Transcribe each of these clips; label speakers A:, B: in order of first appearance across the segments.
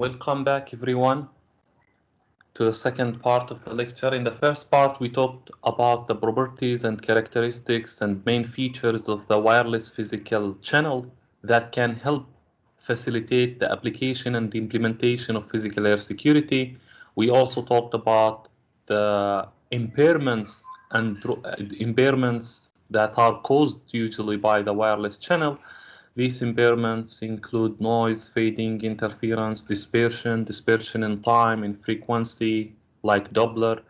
A: Welcome back, everyone, to the second part of the lecture. In the first part, we talked about the properties and characteristics and main features of the wireless physical channel that can help facilitate the application and the implementation of physical layer security. We also talked about the impairments and uh, impairments that are caused usually by the wireless channel these impairments include noise, fading, interference, dispersion, dispersion in time, in frequency, like Doppler,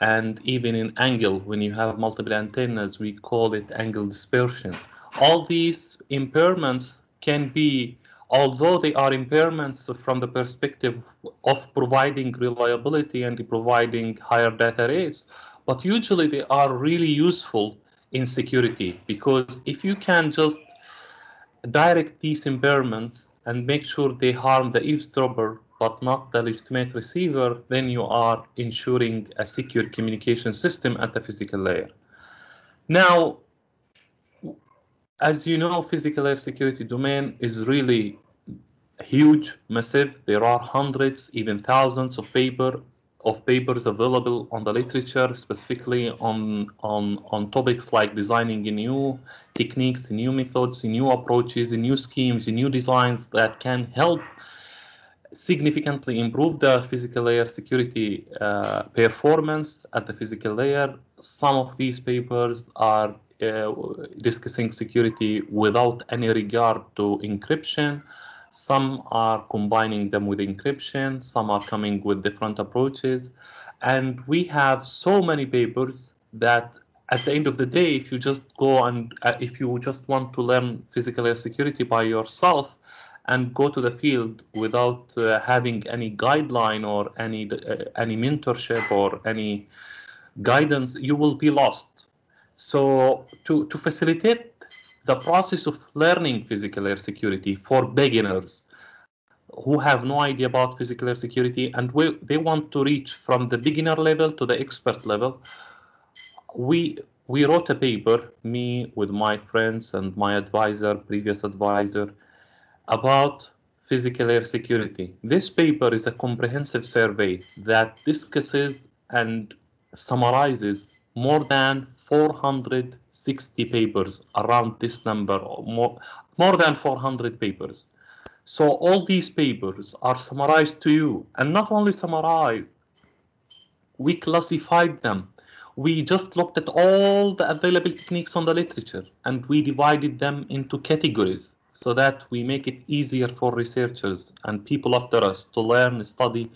A: and even in angle. When you have multiple antennas, we call it angle dispersion. All these impairments can be, although they are impairments from the perspective of providing reliability and providing higher data rates, but usually they are really useful in security because if you can just direct these impairments and make sure they harm the eavesdropper but not the legitimate receiver, then you are ensuring a secure communication system at the physical layer. Now, as you know, physical layer security domain is really huge, massive. There are hundreds, even thousands of paper of papers available on the literature, specifically on, on, on topics like designing new techniques, new methods, new approaches, new schemes, new designs that can help significantly improve the physical layer security uh, performance at the physical layer. Some of these papers are uh, discussing security without any regard to encryption. Some are combining them with encryption, some are coming with different approaches. And we have so many papers that at the end of the day, if you just go and uh, if you just want to learn physical security by yourself and go to the field without uh, having any guideline or any uh, any mentorship or any guidance, you will be lost. So to, to facilitate the process of learning physical layer security for beginners who have no idea about physical layer security and we, they want to reach from the beginner level to the expert level. We we wrote a paper, me with my friends and my advisor, previous advisor, about physical layer security. This paper is a comprehensive survey that discusses and summarizes more than 460 papers around this number, more, more than 400 papers. So all these papers are summarized to you, and not only summarized, we classified them. We just looked at all the available techniques on the literature, and we divided them into categories so that we make it easier for researchers and people after us to learn, study,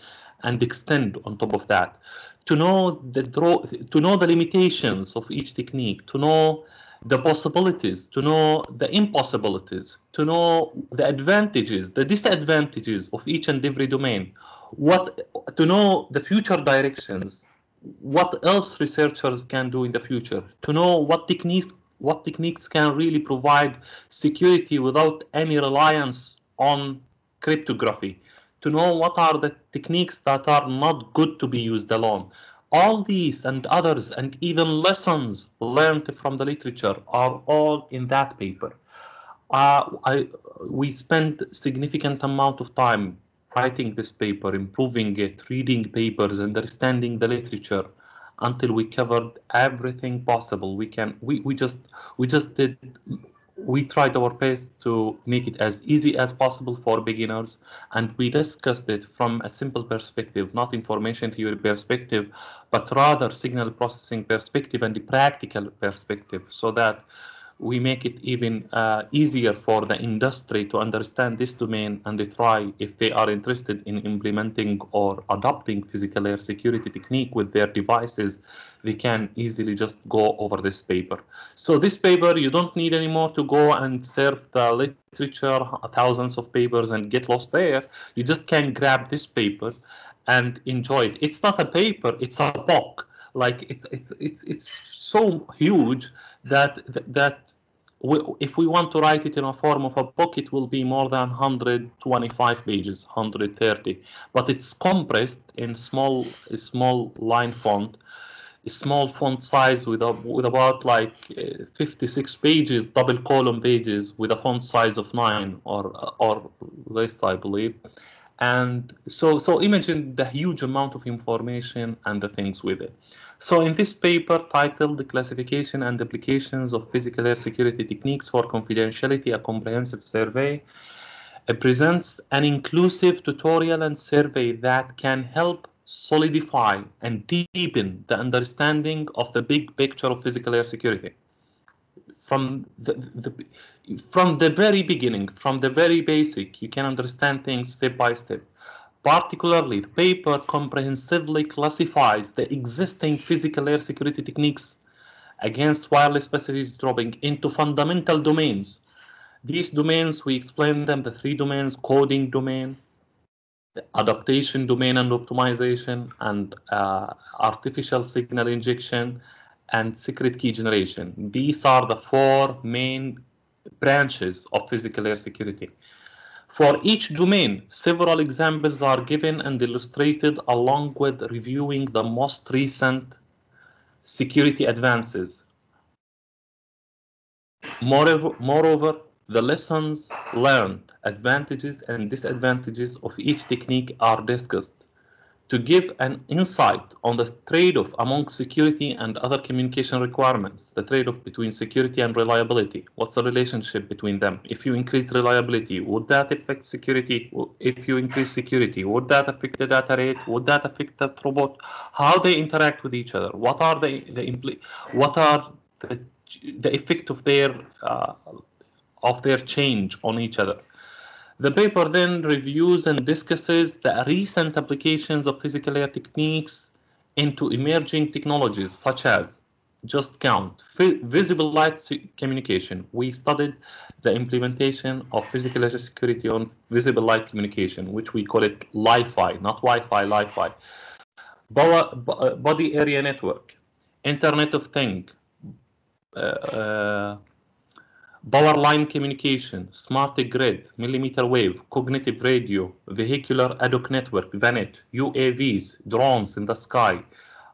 A: and extend on top of that to know the draw, to know the limitations of each technique, to know the possibilities, to know the impossibilities, to know the advantages, the disadvantages of each and every domain, what to know the future directions, what else researchers can do in the future, to know what techniques what techniques can really provide security without any reliance on cryptography to know what are the techniques that are not good to be used alone. All these and others and even lessons learned from the literature are all in that paper. Uh, I, we spent significant amount of time writing this paper, improving it, reading papers, understanding the literature until we covered everything possible. We can we, we just we just did we tried our best to make it as easy as possible for beginners and we discussed it from a simple perspective not information theory perspective but rather signal processing perspective and the practical perspective so that we make it even uh, easier for the industry to understand this domain and they try if they are interested in implementing or adopting physical layer security technique with their devices they can easily just go over this paper. So this paper you don't need anymore to go and surf the literature thousands of papers and get lost there. You just can grab this paper and enjoy it. It's not a paper it's a book. Like it's it's it's it's so huge that that we, if we want to write it in a form of a book, it will be more than 125 pages, 130. But it's compressed in small, small line font, small font size with a, with about like uh, 56 pages, double column pages with a font size of nine or or less, I believe. And so, so imagine the huge amount of information and the things with it. So in this paper titled The Classification and Applications of Physical Layer Security Techniques for Confidentiality, a Comprehensive Survey, it presents an inclusive tutorial and survey that can help solidify and deepen the understanding of the big picture of physical layer security. From the, the, from the very beginning, from the very basic, you can understand things step by step. Particularly, the paper comprehensively classifies the existing physical layer security techniques against wireless passive eavesdropping into fundamental domains. These domains, we explain them, the three domains, coding domain, adaptation domain and optimization, and uh, artificial signal injection, and secret key generation. These are the four main branches of physical layer security. For each domain, several examples are given and illustrated along with reviewing the most recent security advances. Moreover, moreover, the lessons learned, advantages and disadvantages of each technique are discussed to give an insight on the trade-off among security and other communication requirements, the trade-off between security and reliability. What's the relationship between them? If you increase reliability, would that affect security? If you increase security, would that affect the data rate? Would that affect the robot? How they interact with each other? What are the, the what are the, the effect of their uh, of their change on each other? The paper then reviews and discusses the recent applications of physical layer techniques into emerging technologies such as just count visible light communication. We studied the implementation of physical layer security on visible light communication, which we call it Li-Fi, not Wi-Fi, Li-Fi. Body area network, Internet of Things, uh, uh, power line communication, smart grid, millimeter wave, cognitive radio, vehicular ad hoc network, VANET, UAVs, drones in the sky,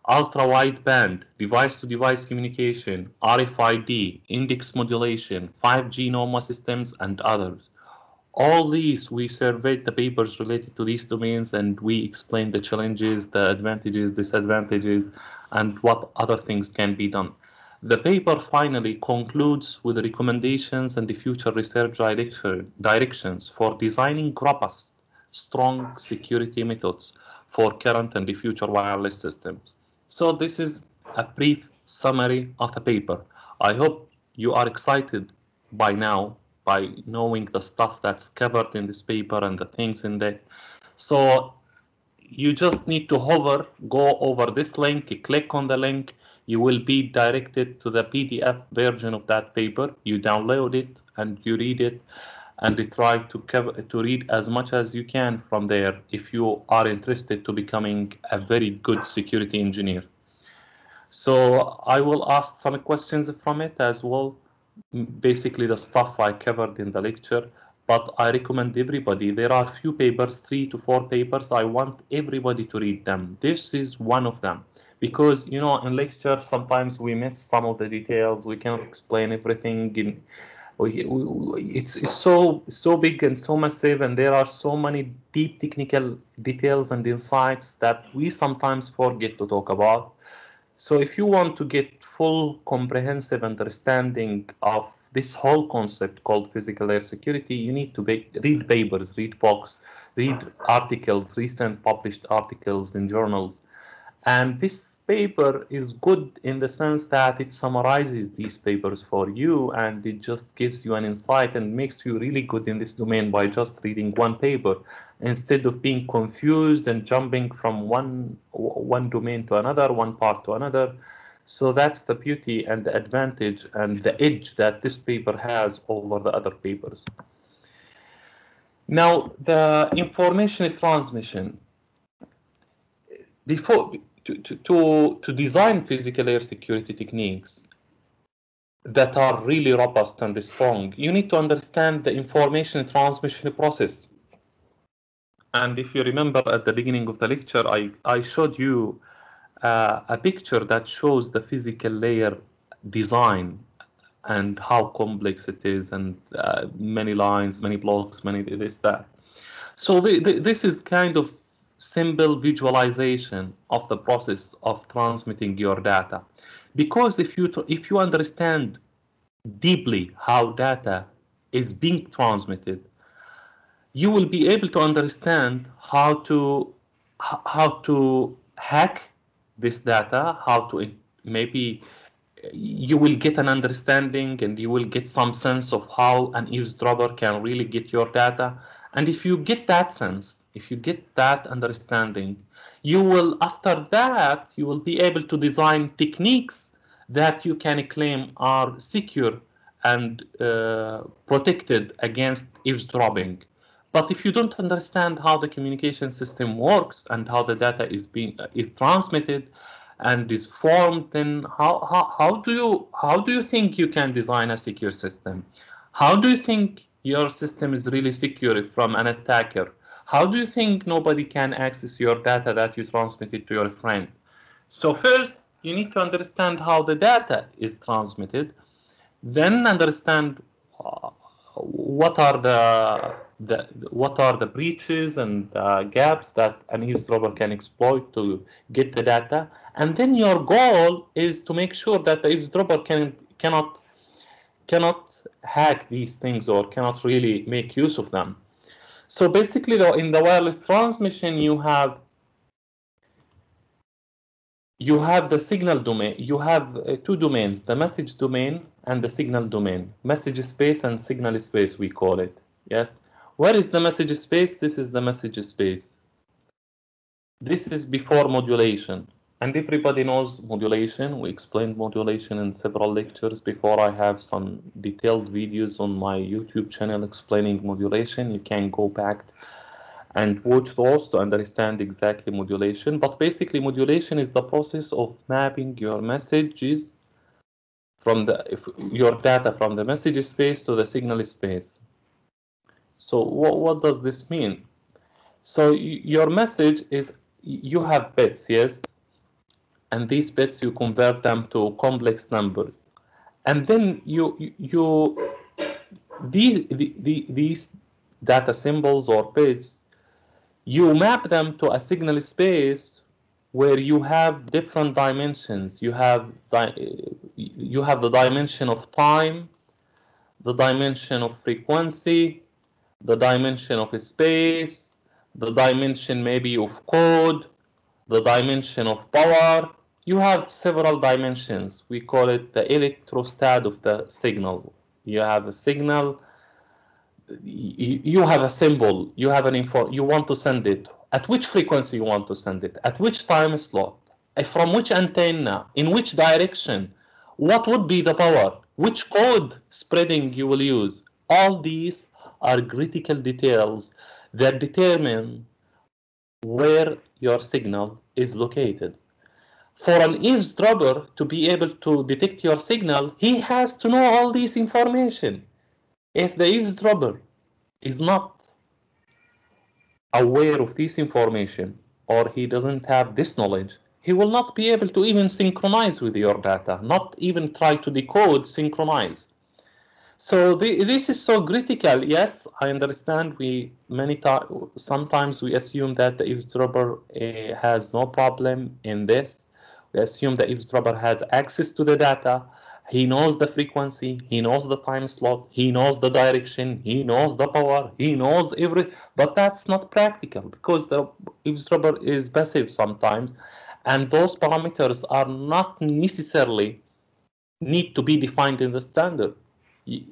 A: ultra wideband, device to device communication, RFID, index modulation, 5G NOMA systems, and others. All these, we surveyed the papers related to these domains and we explained the challenges, the advantages, disadvantages, and what other things can be done. The paper finally concludes with recommendations and the future research direction, directions for designing robust, strong security methods for current and the future wireless systems. So this is a brief summary of the paper. I hope you are excited by now by knowing the stuff that's covered in this paper and the things in there. So you just need to hover, go over this link, click on the link, you will be directed to the PDF version of that paper. You download it and you read it and try to cover, to read as much as you can from there if you are interested to becoming a very good security engineer. So I will ask some questions from it as well. Basically the stuff I covered in the lecture, but I recommend everybody. There are few papers, three to four papers. I want everybody to read them. This is one of them because you know in lecture sometimes we miss some of the details. We cannot explain everything in we, we, it's, it's so so big and so massive and there are so many deep technical details and insights that we sometimes forget to talk about. So if you want to get full comprehensive understanding of this whole concept called physical layer security you need to be, read papers read books read articles recent published articles in journals and this paper is good in the sense that it summarizes these papers for you and it just gives you an insight and makes you really good in this domain by just reading one paper instead of being confused and jumping from one one domain to another, one part to another. So that's the beauty and the advantage and the edge that this paper has over the other papers. Now, the information transmission. Before, to, to, to, design physical layer security techniques that are really robust and strong, you need to understand the information transmission process. And if you remember at the beginning of the lecture, I, I showed you uh, a picture that shows the physical layer design and how complex it is and uh, many lines, many blocks, many this, that. So the, the, this is kind of simple visualization of the process of transmitting your data. Because if you if you understand deeply how data is being transmitted, you will be able to understand how to how to hack this data, how to maybe you will get an understanding and you will get some sense of how an eavesdropper can really get your data. And if you get that sense, if you get that understanding, you will, after that, you will be able to design techniques that you can claim are secure and uh, protected against eavesdropping. But if you don't understand how the communication system works and how the data is being is transmitted, and is formed, then how, how, how do you how do you think you can design a secure system? How do you think your system is really secure from an attacker? How do you think nobody can access your data that you transmitted to your friend? So first, you need to understand how the data is transmitted, then understand uh, what are the, the what are the breaches and uh, gaps that an eavesdropper can exploit to get the data, and then your goal is to make sure that the eavesdropper can cannot cannot hack these things or cannot really make use of them. So basically, though, in the wireless transmission, you have you have the signal domain. You have uh, two domains, the message domain and the signal domain. Message space and signal space, we call it. Yes. Where is the message space? This is the message space. This is before modulation. And everybody knows modulation. We explained modulation in several lectures before. I have some detailed videos on my YouTube channel explaining modulation. You can go back and watch those to understand exactly modulation. But basically, modulation is the process of mapping your messages from the your data from the message space to the signal space. So what, what does this mean? So your message is you have bits, yes, and these bits you convert them to complex numbers, and then you you these the, these data symbols or bits you map them to a signal space where you have different dimensions. You have you have the dimension of time, the dimension of frequency, the dimension of space, the dimension maybe of code, the dimension of power. You have several dimensions. We call it the electrostat of the signal. You have a signal you have a symbol, you have an info, you want to send it. At which frequency you want to send it? At which time slot? Uh, from which antenna? In which direction? What would be the power? Which code spreading you will use? All these are critical details that determine where your signal is located. For an eavesdropper to be able to detect your signal, he has to know all this information. If the eavesdropper is not aware of this information or he doesn't have this knowledge, he will not be able to even synchronize with your data, not even try to decode, synchronize. So the, this is so critical. Yes, I understand. We many times, sometimes we assume that the eavesdropper uh, has no problem in this. Assume the eavesdropper has access to the data, he knows the frequency, he knows the time slot, he knows the direction, he knows the power, he knows every, but that's not practical because the eavesdropper is passive sometimes and those parameters are not necessarily need to be defined in the standard.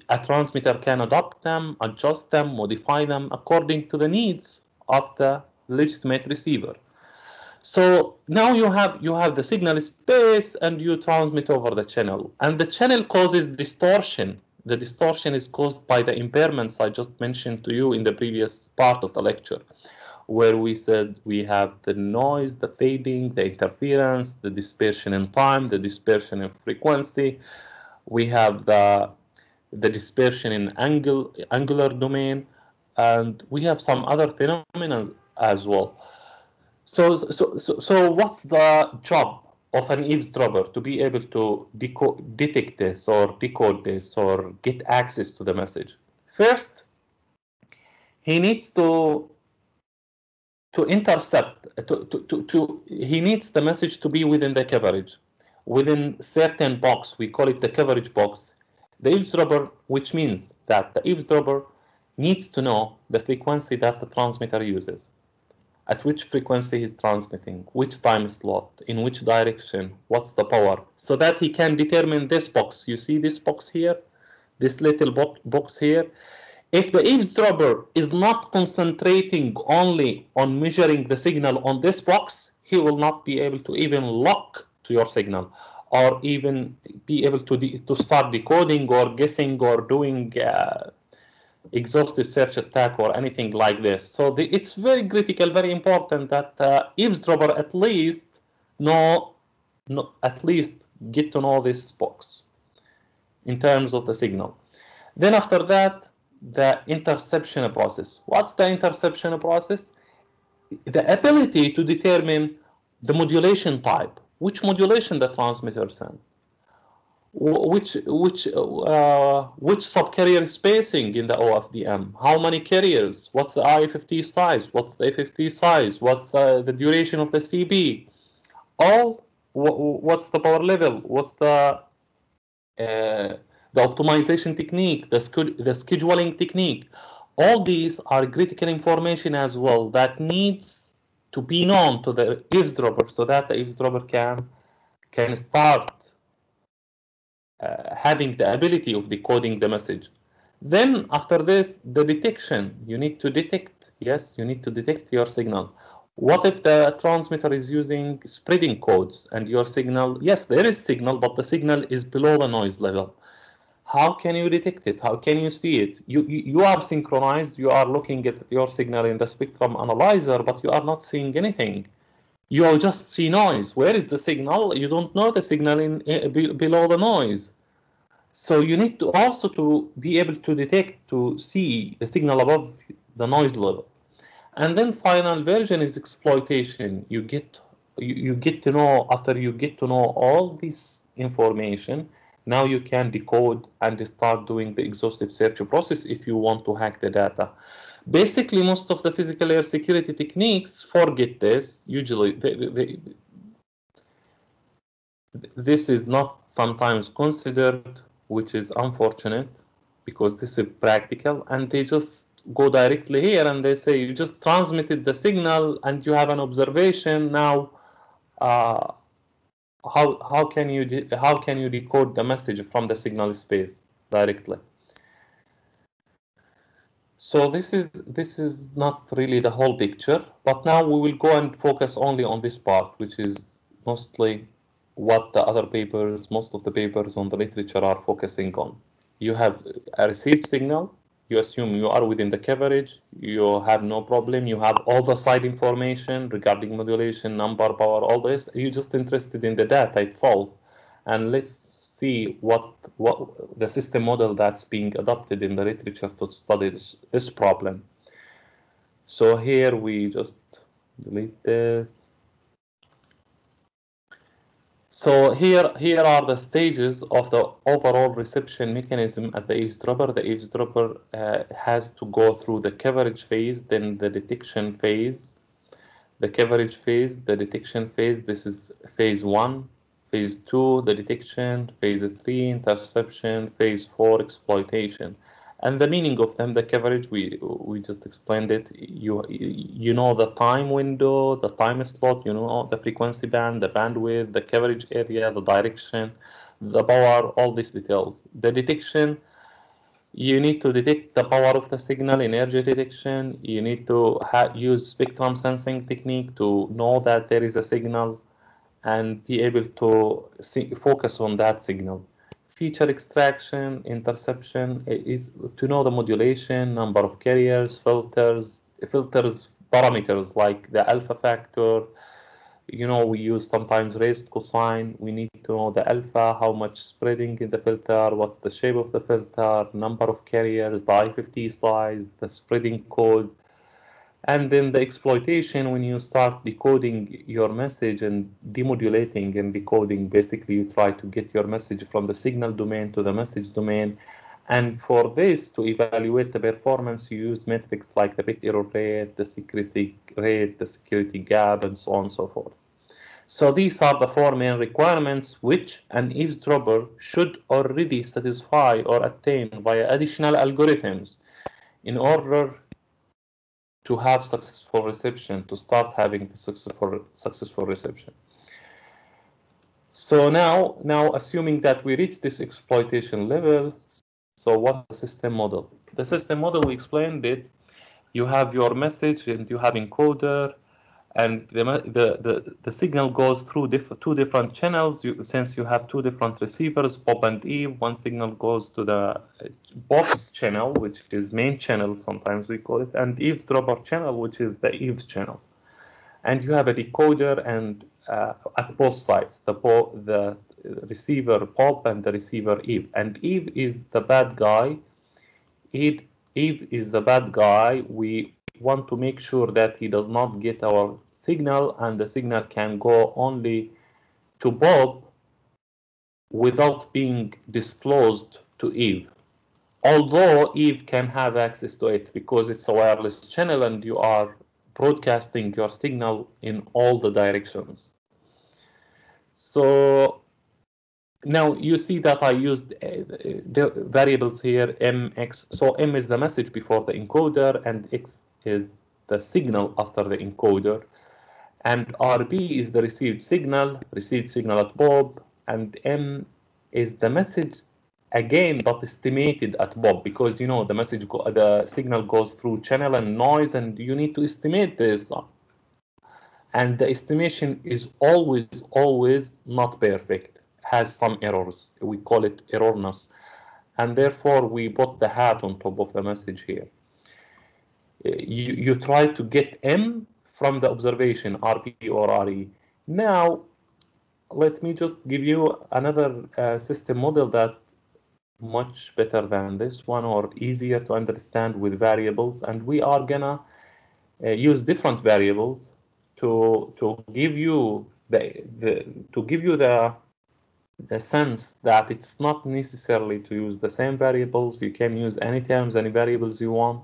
A: A transmitter can adopt them, adjust them, modify them according to the needs of the legitimate receiver. So now you have you have the signal space and you transmit over the channel. And the channel causes distortion. The distortion is caused by the impairments I just mentioned to you in the previous part of the lecture, where we said we have the noise, the fading, the interference, the dispersion in time, the dispersion in frequency. We have the the dispersion in angle angular domain, and we have some other phenomena as well. So, so, so, what's the job of an eavesdropper to be able to detect this or decode this or get access to the message? First, he needs to to intercept, to, to, to, to, he needs the message to be within the coverage, within certain box, we call it the coverage box. The eavesdropper, which means that the eavesdropper needs to know the frequency that the transmitter uses, at which frequency he's transmitting, which time slot, in which direction, what's the power, so that he can determine this box. You see this box here, this little bo box here, if the eavesdropper is not concentrating only on measuring the signal on this box, he will not be able to even lock to your signal or even be able to, to start decoding or guessing or doing uh, exhaustive search attack or anything like this. So the, it's very critical, very important that uh, eavesdropper at least know, know, at least get to know this box in terms of the signal. Then after that, the interception process. What's the interception process? The ability to determine the modulation type, which modulation the transmitter sent, which which uh, which subcarrier spacing in the OFDM, how many carriers, what's the IFFT size, what's the FFT size, what's uh, the duration of the CP, all what's the power level, what's the uh, the optimization technique, the, the scheduling technique. All these are critical information as well that needs to be known to the eavesdropper so that the eavesdropper can, can start uh, having the ability of decoding the message. Then after this, the detection, you need to detect, yes, you need to detect your signal. What if the transmitter is using spreading codes and your signal, yes, there is signal, but the signal is below the noise level how can you detect it? How can you see it? You, you, you are synchronized, you are looking at your signal in the spectrum analyzer, but you are not seeing anything. You just see noise. Where is the signal? You don't know the signal in, eh, in below the noise. So you need to also to be able to detect, to see the signal above the noise level. And then final version is exploitation. You get you, you get to know after you get to know all this information, now you can decode and start doing the exhaustive search process if you want to hack the data. Basically, most of the physical layer security techniques forget this. Usually, they, they, this is not sometimes considered, which is unfortunate because this is practical, and they just go directly here and they say you just transmitted the signal and you have an observation now. Uh, how how can you how can you decode the message from the signal space directly so this is this is not really the whole picture but now we will go and focus only on this part which is mostly what the other papers most of the papers on the literature are focusing on you have a received signal you assume you are within the coverage, you have no problem, you have all the side information regarding modulation, number, power, all this. You're just interested in the data itself. And let's see what what the system model that's being adopted in the literature to study this, this problem. So here we just delete this. So here, here are the stages of the overall reception mechanism at the eavesdropper. The eavesdropper uh, has to go through the coverage phase, then the detection phase, the coverage phase, the detection phase. This is phase one, phase two, the detection, phase three, interception, phase four, exploitation. And the meaning of them the coverage we we just explained it. You you know the time window the time slot you know the frequency band the bandwidth the coverage area the direction the power all these details. The detection you need to detect the power of the signal energy detection. You need to use spectrum sensing technique to know that there is a signal and be able to see, focus on that signal feature extraction, interception is to know the modulation, number of carriers, filters, filters parameters like the alpha factor. You know, we use sometimes raised cosine. We need to know the alpha, how much spreading in the filter, what's the shape of the filter, number of carriers, the IFFT size, the spreading code, and then the exploitation when you start decoding your message and demodulating and decoding basically you try to get your message from the signal domain to the message domain And for this, to evaluate the performance, you use metrics like the bit error rate, the secrecy rate, the security gap, and so on and so forth. So these are the four main requirements which an eavesdropper should already satisfy or attain via additional algorithms in order to have successful reception, to start having the successful, successful reception. So now, now assuming that we reach this exploitation level, so what the system model? The system model, we explained it. You have your message and you have encoder and the, the, the, the signal goes through diff two different channels. You, since you have two different receivers, Bob and Eve, one signal goes to the Bob's channel, which is main channel, sometimes we call it, and eavesdropper channel, which is the Eve's channel. And you have a decoder and uh, at both sides, the, the receiver Bob and the receiver Eve. And Eve is the bad guy. Eve, Eve is the bad guy. We want to make sure that he does not get our signal and the signal can go only to Bob without being disclosed to Eve. Although Eve can have access to it because it's a wireless channel and you are broadcasting your signal in all the directions. So now you see that I used uh, the variables here, mx. So m is the message before the encoder and x is the signal after the encoder. And RB is the received signal, received signal at Bob, and M is the message again but estimated at Bob because you know the message the signal goes through channel and noise and you need to estimate this. And the estimation is always always not perfect has some errors. We call it erroneous. And therefore we put the hat on top of the message here you, you try to get M from the observation, RB or RE. Now, let me just give you another uh, system model that much better than this one or easier to understand with variables. And we are gonna uh, use different variables to to give you the, the to give you the the sense that it's not necessarily to use the same variables. You can use any terms, any variables you want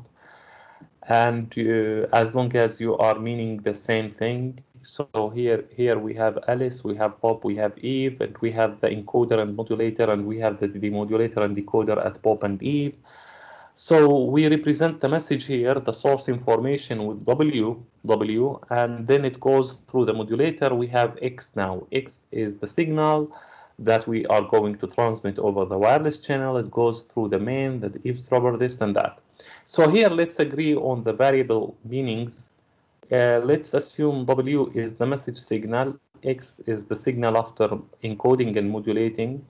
A: and uh, as long as you are meaning the same thing so here here we have alice we have bob we have eve and we have the encoder and modulator and we have the demodulator and decoder at bob and eve. So we represent the message here the source information with w w and then it goes through the modulator. We have x now. X is the signal that we are going to transmit over the wireless channel. It goes through the main the eavesdropper this and that so here, let's agree on the variable meanings. Uh, let's assume W is the message signal, X is the signal after encoding and modulating.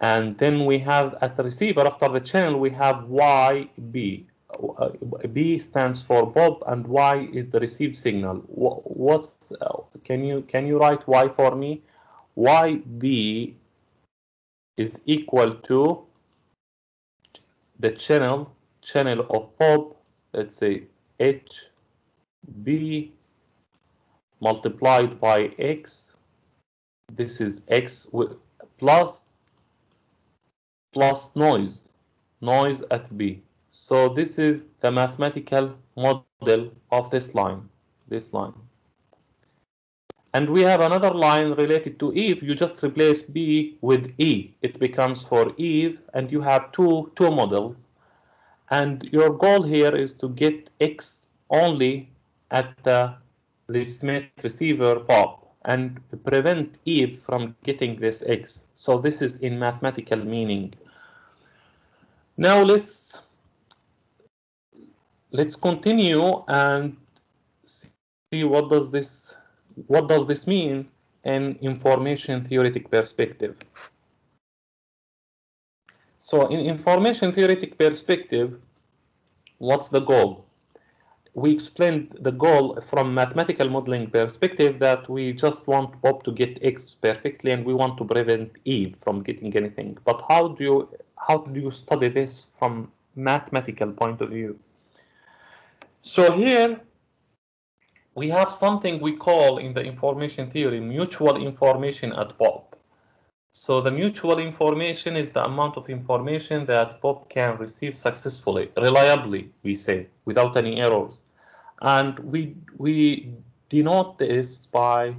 A: And then we have at the receiver after the channel, we have YB. Uh, B stands for Bob and Y is the received signal. What's uh, can you can you write Y for me? YB is equal to the channel channel of Bob, let's say H B multiplied by X. This is X plus plus noise, noise at B. So this is the mathematical model of this line, this line. And we have another line related to Eve. You just replace B with E. It becomes for Eve, and you have two two models. And your goal here is to get X only at the legitimate receiver Bob and prevent Eve from getting this X. So this is in mathematical meaning. Now let's let's continue and see what does this what does this mean in information theoretic perspective. So in information theoretic perspective, what's the goal? We explained the goal from mathematical modeling perspective that we just want Bob to get X perfectly and we want to prevent Eve from getting anything. But how do you how do you study this from mathematical point of view? So here we have something we call in the information theory mutual information at Bob. So the mutual information is the amount of information that Bob can receive successfully, reliably, we say, without any errors. And we, we denote this by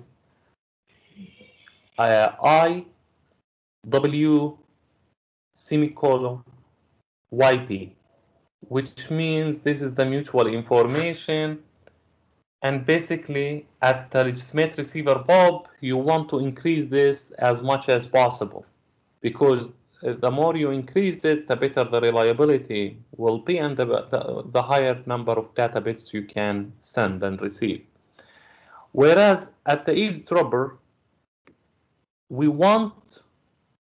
A: uh, I, W, semicolon, YB, which means this is the mutual information and basically, at the legitimate receiver Bob, you want to increase this as much as possible because uh, the more you increase it, the better the reliability will be and the, the, the higher number of data bits you can send and receive. Whereas at the eavesdropper, we want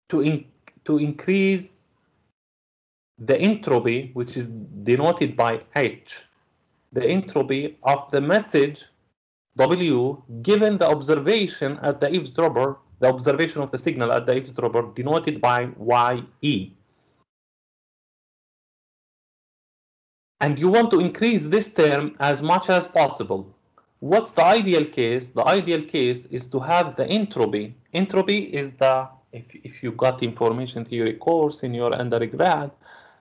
A: to, in, to increase the entropy, which is denoted by H, the entropy of the message W given the observation at the eavesdropper, the observation of the signal at the eavesdropper denoted by YE. And you want to increase this term as much as possible. What's the ideal case? The ideal case is to have the entropy. Entropy is the, if, if you got information theory course in your undergrad,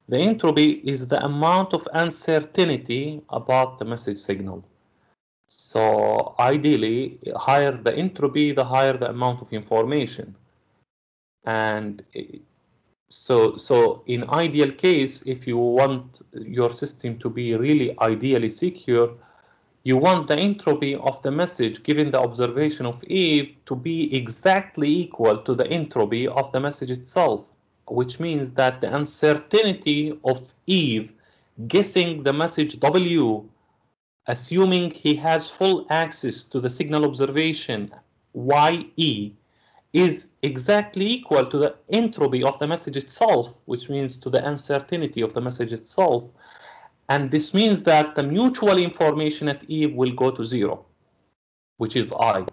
A: the entropy is the amount of uncertainty about the message signal. So ideally, higher the entropy, the higher the amount of information. And so, so in ideal case, if you want your system to be really ideally secure, you want the entropy of the message given the observation of Eve to be exactly equal to the entropy of the message itself which means that the uncertainty of Eve guessing the message W, assuming he has full access to the signal observation YE, is exactly equal to the entropy of the message itself, which means to the uncertainty of the message itself. And this means that the mutual information at Eve will go to zero, which is I.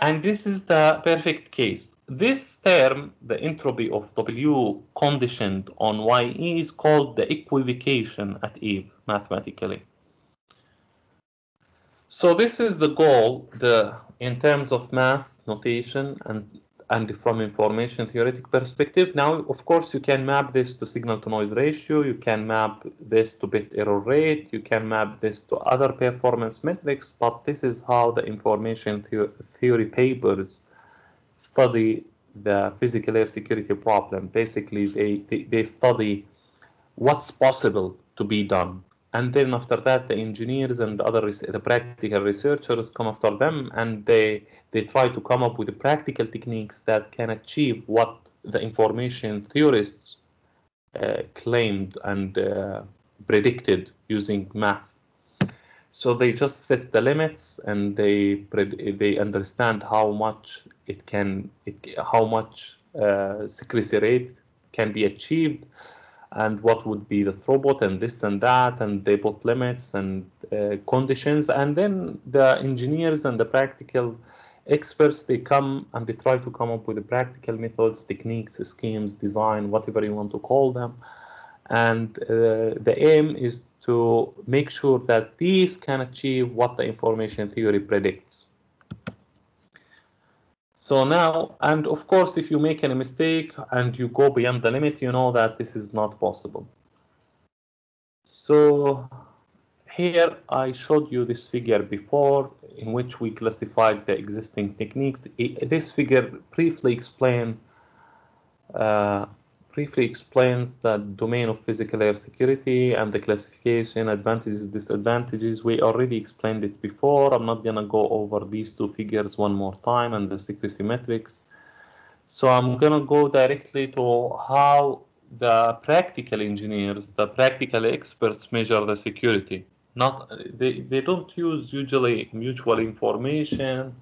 A: And this is the perfect case. This term, the entropy of W conditioned on YE is called the equivocation at Eve mathematically. So this is the goal the in terms of math notation and and from information theoretic perspective. Now, of course, you can map this to signal to noise ratio. You can map this to bit error rate. You can map this to other performance metrics. But this is how the information theory papers study the physical layer security problem. Basically, they, they, they study what's possible to be done. And then after that, the engineers and the other the practical researchers come after them, and they they try to come up with the practical techniques that can achieve what the information theorists uh, claimed and uh, predicted using math. So they just set the limits and they they understand how much it can it, how much uh, secrecy rate can be achieved and what would be the throughput and this and that and they put limits and uh, conditions and then the engineers and the practical experts they come and they try to come up with the practical methods techniques schemes design whatever you want to call them. And uh, the aim is to make sure that these can achieve what the information theory predicts so now and of course if you make any mistake and you go beyond the limit you know that this is not possible so here I showed you this figure before in which we classified the existing techniques. This figure briefly explain uh, briefly explains the domain of physical layer security and the classification, advantages, disadvantages. We already explained it before. I'm not gonna go over these two figures one more time and the secrecy metrics. So I'm gonna go directly to how the practical engineers, the practical experts measure the security not they, they don't use usually mutual information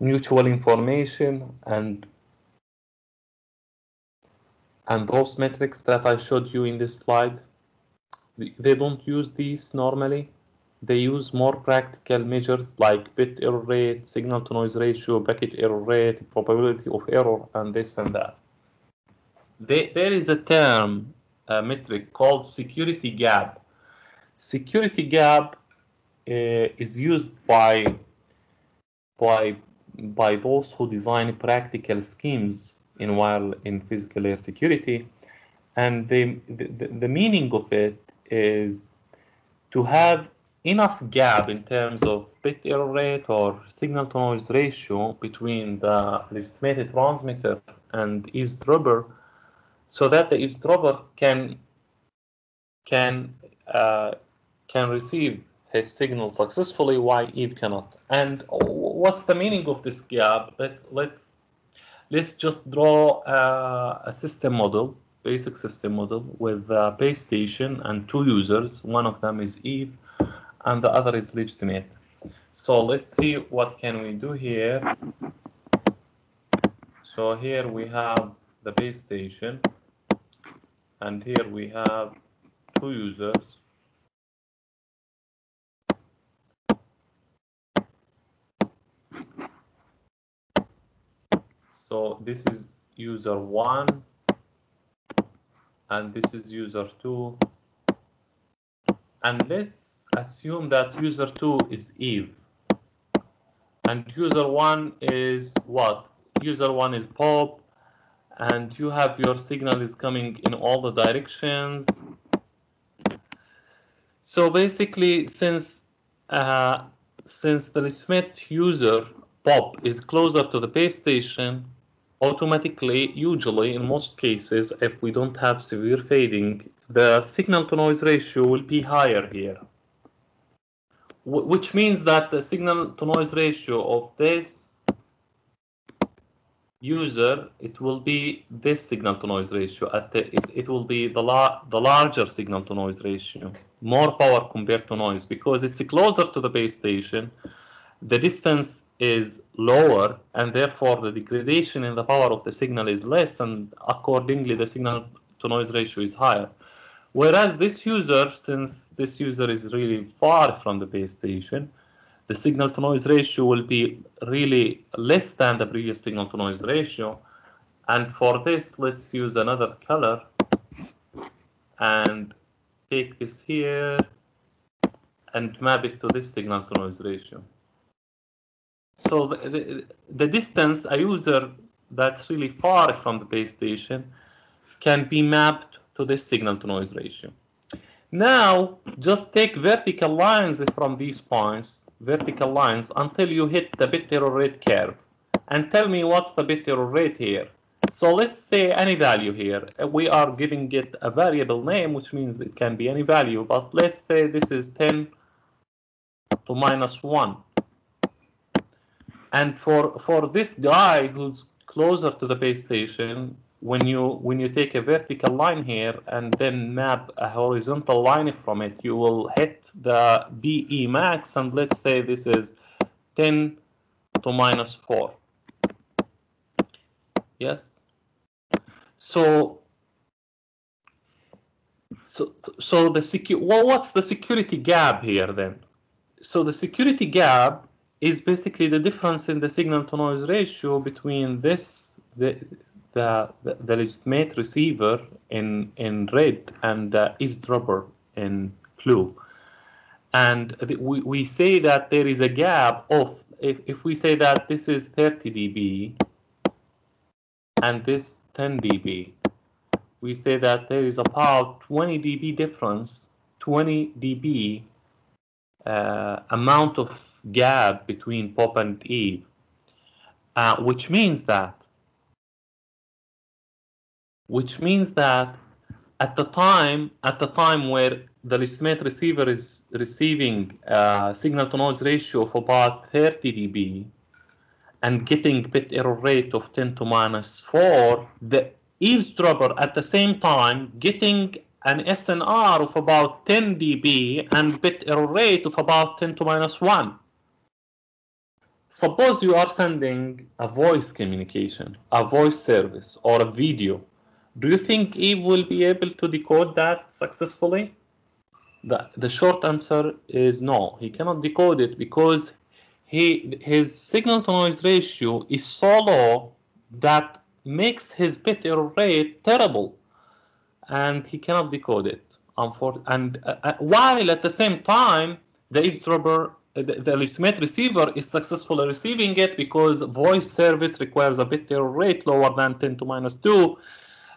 A: mutual information and and those metrics that I showed you in this slide they don't use these normally. They use more practical measures like bit error rate, signal to noise ratio, packet error rate, probability of error, and this and that. There is a term, a metric called security gap. Security gap uh, is used by by by those who design practical schemes in while in physical layer security. And the, the, the meaning of it is to have enough gap in terms of bit error rate or signal to noise ratio between the legitimated transmitter and eavesdropper so that the eavesdropper can can uh, can receive his signal successfully while Eve cannot. And what's the meaning of this gap? Let's let's let's just draw uh, a system model, basic system model with a base station and two users. One of them is Eve and the other is legitimate. So let's see what can we do here. So here we have the base station and here we have two users. So this is user one and this is user two and let's assume that user 2 is Eve and user 1 is what? User 1 is Bob and you have your signal is coming in all the directions. So basically since uh, since the legitimate user Bob is closer to the base station, automatically, usually in most cases, if we don't have severe fading, the signal to noise ratio will be higher here. which means that the signal to noise ratio of this user, it will be this signal to noise ratio. At the, it, it will be the, la the larger signal to noise ratio, more power compared to noise because it's closer to the base station. The distance is lower and therefore the degradation in the power of the signal is less and accordingly the signal to noise ratio is higher. Whereas this user, since this user is really far from the base station, the signal to noise ratio will be really less than the previous signal to noise ratio. And for this, let's use another color and take this here and map it to this signal to noise ratio. So the, the, the distance a user that's really far from the base station can be mapped to this signal to noise ratio. Now, just take vertical lines from these points, vertical lines, until you hit the bit error rate curve. And tell me what's the bit error rate here. So let's say any value here. Uh, we are giving it a variable name, which means it can be any value. But let's say this is 10 to minus 1. And for, for this guy who's closer to the base station, when you when you take a vertical line here and then map a horizontal line from it, you will hit the BE max, and let's say this is 10 to minus 4. Yes. So so so the secu well, what's the security gap here then? So the security gap is basically the difference in the signal to noise ratio between this the the, the, the legitimate receiver in, in red and the eavesdropper in blue. And we, we say that there is a gap of, if, if we say that this is 30 dB and this 10 dB, we say that there is about 20 dB difference, 20 dB uh, amount of gap between Bob and eve, uh, which means that which means that at the time at the time where the legitimate receiver is receiving a signal to noise ratio of about 30 dB and getting bit error rate of 10 to minus 4, the eavesdropper at the same time getting an SNR of about 10 dB and bit error rate of about 10 to minus 1. Suppose you are sending a voice communication, a voice service, or a video do you think Eve will be able to decode that successfully? The, the short answer is no. He cannot decode it because he his signal to noise ratio is so low that makes his bit error rate terrible, and he cannot decode it. And uh, uh, while at the same time, the eavesdropper the, the legitimate receiver is successfully receiving it because voice service requires a bit error rate lower than 10 to minus 2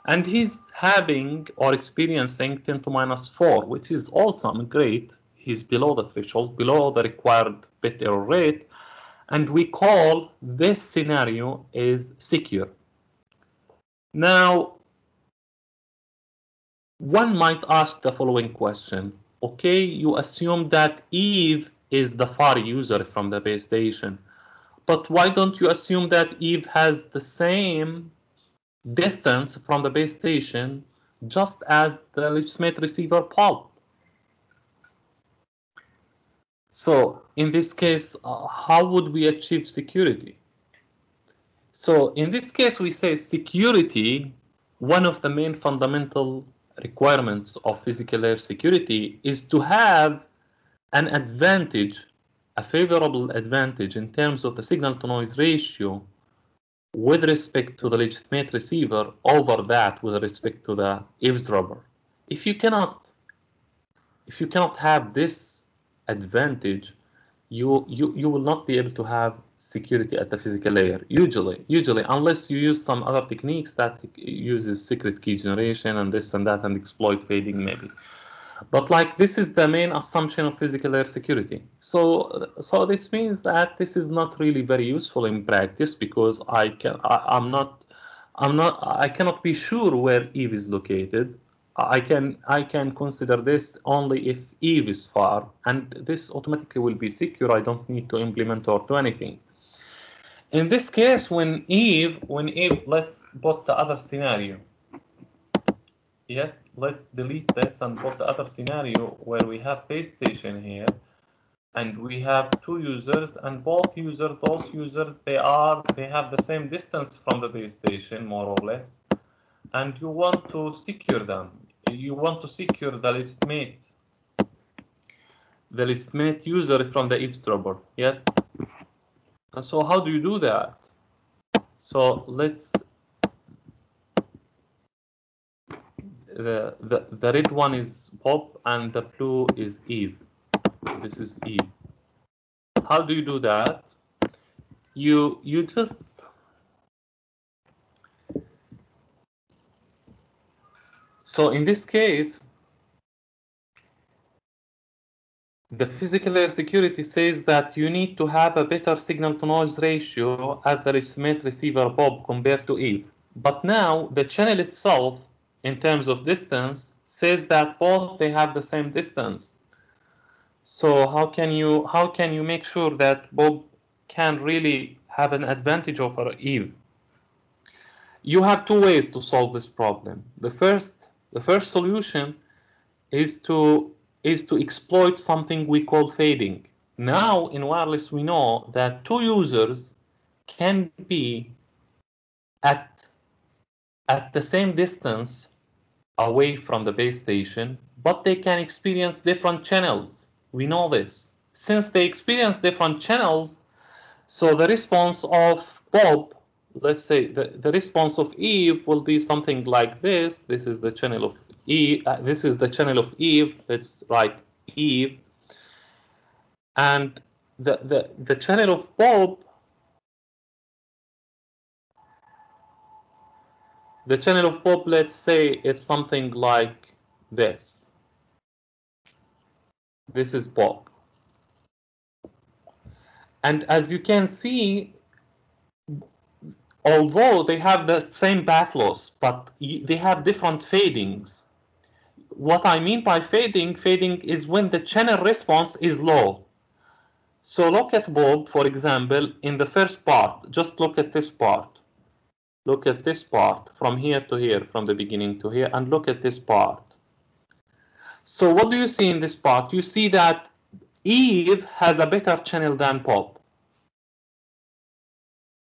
A: and he's having or experiencing 10 to minus 4 which is awesome great he's below the threshold below the required bit error rate and we call this scenario is secure now one might ask the following question okay you assume that eve is the far user from the base station but why don't you assume that eve has the same distance from the base station just as the legitimate receiver Bob. So in this case, uh, how would we achieve security? So in this case, we say security, one of the main fundamental requirements of physical layer security is to have an advantage, a favorable advantage in terms of the signal to noise ratio with respect to the legitimate receiver over that with respect to the eavesdropper. If you cannot, if you cannot have this advantage, you you you will not be able to have security at the physical layer. Usually, usually, unless you use some other techniques that uses secret key generation and this and that and exploit fading maybe. But like this is the main assumption of physical layer security. So so this means that this is not really very useful in practice because I can I, I'm not I'm not I cannot be sure where Eve is located. I can I can consider this only if Eve is far and this automatically will be secure. I don't need to implement or do anything. In this case, when Eve, when Eve, let's put the other scenario yes, let's delete this and put the other scenario where we have base station here and we have two users and both users, those users, they are, they have the same distance from the base station more or less and you want to secure them. You want to secure the legitimate, the legitimate user from the eavesdropper, yes? And so how do you do that? So let's the, the, the red one is Bob and the blue is Eve. This is Eve. How do you do that? You you just so in this case the physical layer security says that you need to have a better signal to noise ratio at the legitimate receiver Bob compared to Eve. But now the channel itself in terms of distance says that both they have the same distance. So how can you how can you make sure that Bob can really have an advantage over Eve? You have two ways to solve this problem. The first the first solution is to is to exploit something we call fading. Now in wireless we know that two users can be at at the same distance away from the base station, but they can experience different channels. We know this. Since they experience different channels, so the response of Bob, let's say the, the response of Eve will be something like this. This is the channel of Eve. Uh, this is the channel of Eve. Let's write Eve. And the, the, the channel of Bob the channel of Bob, let's say, is something like this. This is Bob. And as you can see, although they have the same path loss, but they have different fadings. What I mean by fading, fading is when the channel response is low. So look at Bob, for example, in the first part, just look at this part look at this part from here to here, from the beginning to here, and look at this part. So what do you see in this part? You see that Eve has a better channel than Bob.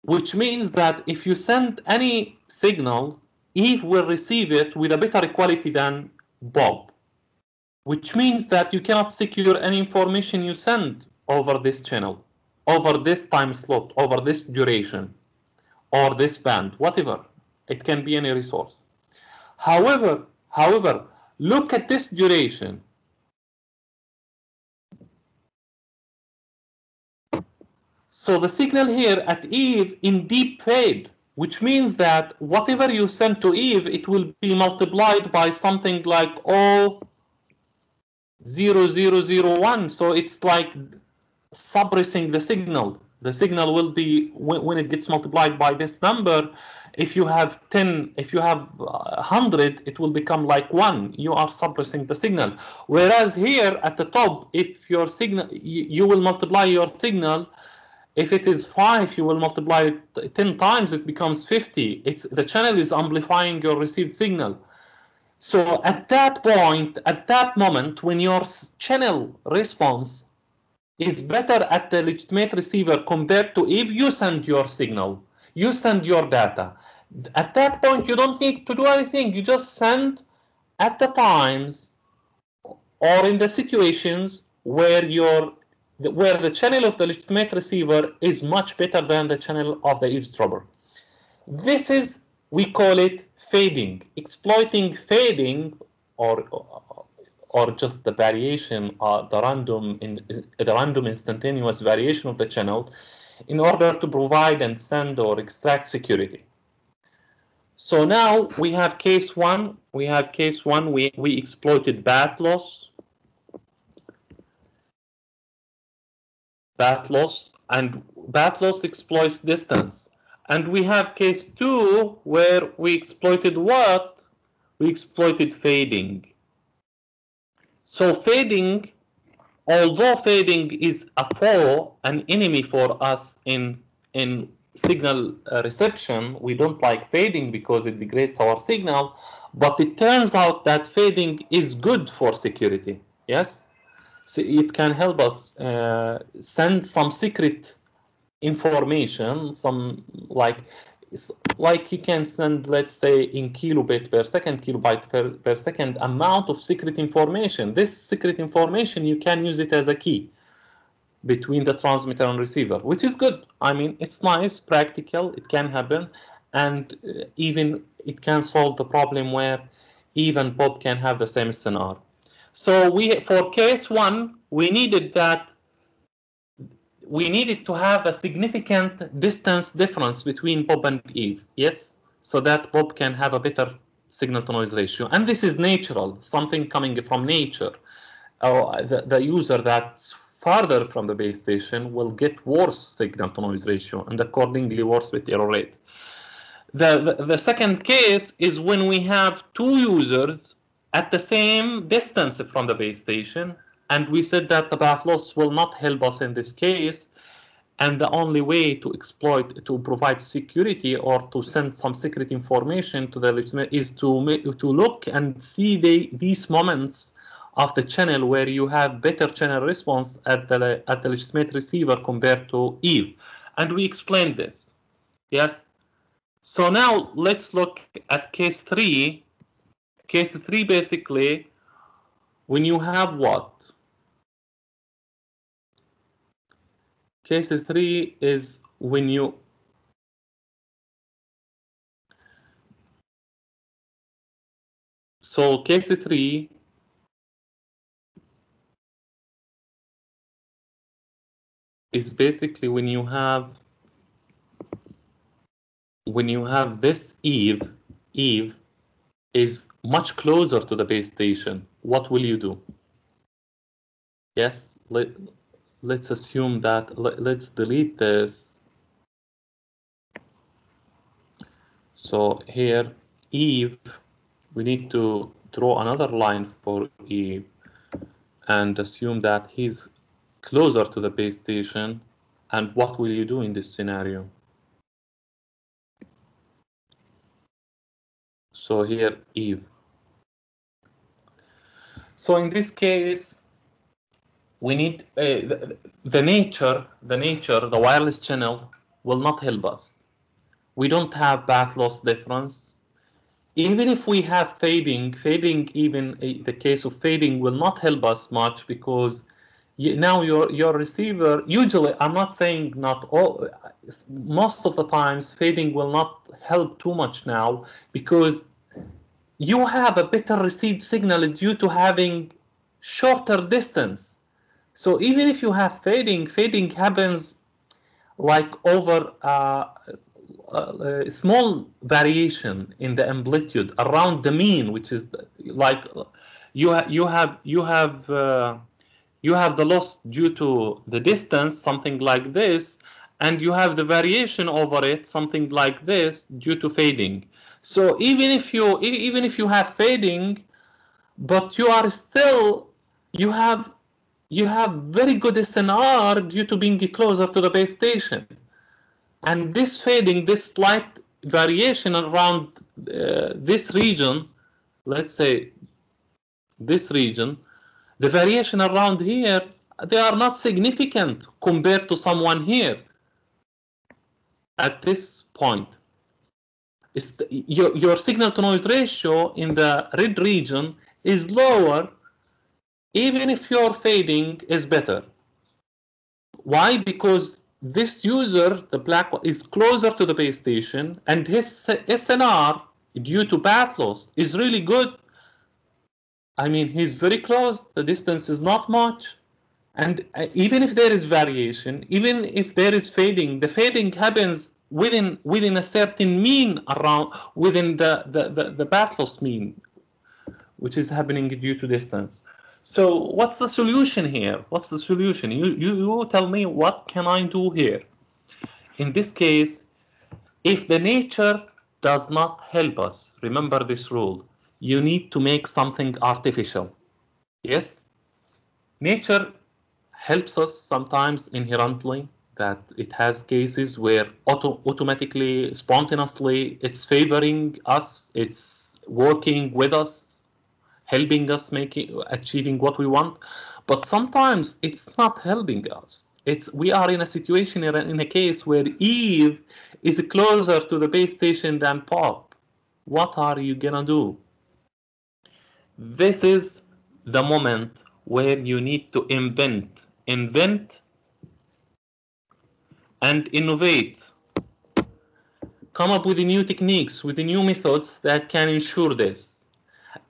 A: Which means that if you send any signal, Eve will receive it with a better quality than Bob. Which means that you cannot secure any information you send over this channel, over this time slot, over this duration or this band, whatever. It can be any resource. However, however, look at this duration. So the signal here at Eve in deep fade, which means that whatever you send to Eve, it will be multiplied by something like O 0001. So it's like suppressing the signal. The signal will be, when, when it gets multiplied by this number, if you have 10, if you have uh, 100, it will become like 1. You are suppressing the signal. Whereas here at the top, if your signal, you, you will multiply your signal. If it is 5, you will multiply it 10 times, it becomes 50. It's The channel is amplifying your received signal. So at that point, at that moment, when your channel response is better at the legitimate receiver compared to if you send your signal, you send your data. At that point, you don't need to do anything. You just send at the times or in the situations where your where the channel of the legitimate receiver is much better than the channel of the eavesdropper. This is, we call it fading, exploiting fading or or just the variation, uh, the random in the random instantaneous variation of the channel in order to provide and send or extract security. So now we have case one, we have case one, we, we exploited path loss, path loss, and path loss exploits distance. And we have case two where we exploited what? We exploited fading. So fading although fading is a foe, an enemy for us in in signal uh, reception, we don't like fading because it degrades our signal, but it turns out that fading is good for security. Yes, so it can help us uh, send some secret information, some like like you can send, let's say, in kilobit per second, kilobyte per, per second amount of secret information. This secret information, you can use it as a key between the transmitter and receiver, which is good. I mean, it's nice, practical, it can happen, and uh, even it can solve the problem where even Bob can have the same SNR. So we, for case one, we needed that we needed to have a significant distance difference between Bob and Eve, yes, so that Bob can have a better signal to noise ratio. And this is natural, something coming from nature. Uh, the, the user that's farther from the base station will get worse signal to noise ratio and accordingly worse bit error rate. The, the, the second case is when we have two users at the same distance from the base station and we said that the path loss will not help us in this case. And the only way to exploit, to provide security or to send some secret information to the legitimate is to, to look and see the, these moments of the channel where you have better channel response at the, at the legitimate receiver compared to Eve. And we explained this. Yes. So now let's look at case three. Case three, basically, when you have what? Case 3 is when you so case 3 is basically when you have when you have this Eve Eve is much closer to the base station. What will you do? Yes let, let's assume that let, let's delete this. So here Eve we need to draw another line for Eve and assume that he's closer to the base station. And what will you do in this scenario so here Eve so in this case we need uh, the, the nature, the nature, the wireless channel will not help us. We don't have path loss difference. Even if we have fading, fading even uh, the case of fading will not help us much because you, now your your receiver usually I'm not saying not all most of the times fading will not help too much now because you have a better received signal due to having shorter distance so even if you have fading, fading happens like over uh, a, a small variation in the amplitude around the mean, which is like you ha you have you have uh, you have the loss due to the distance, something like this, and you have the variation over it, something like this, due to fading. So even if you even if you have fading, but you are still you have you have very good SNR due to being closer to the base station. And this fading, this slight variation around uh, this region, let's say this region, the variation around here, they are not significant compared to someone here at this point. The, your, your signal to noise ratio in the red region is lower even if your fading is better. Why? Because this user, the black one, is closer to the base station and his SNR due to path loss is really good. I mean, he's very close. The distance is not much. And uh, even if there is variation, even if there is fading, the fading happens within within a certain mean around within the the the, the loss mean, which is happening due to distance. So what's the solution here? What's the solution? You, you, you tell me what can I do here? In this case, if the nature does not help us, remember this rule, you need to make something artificial. Yes? Nature helps us sometimes inherently that it has cases where auto automatically, spontaneously, it's favoring us, it's working with us, helping us making achieving what we want. But sometimes it's not helping us. It's we are in a situation in a case where eve is closer to the base station than Bob. What are you gonna do? This is the moment where you need to invent. Invent and innovate come up with new techniques with new methods that can ensure this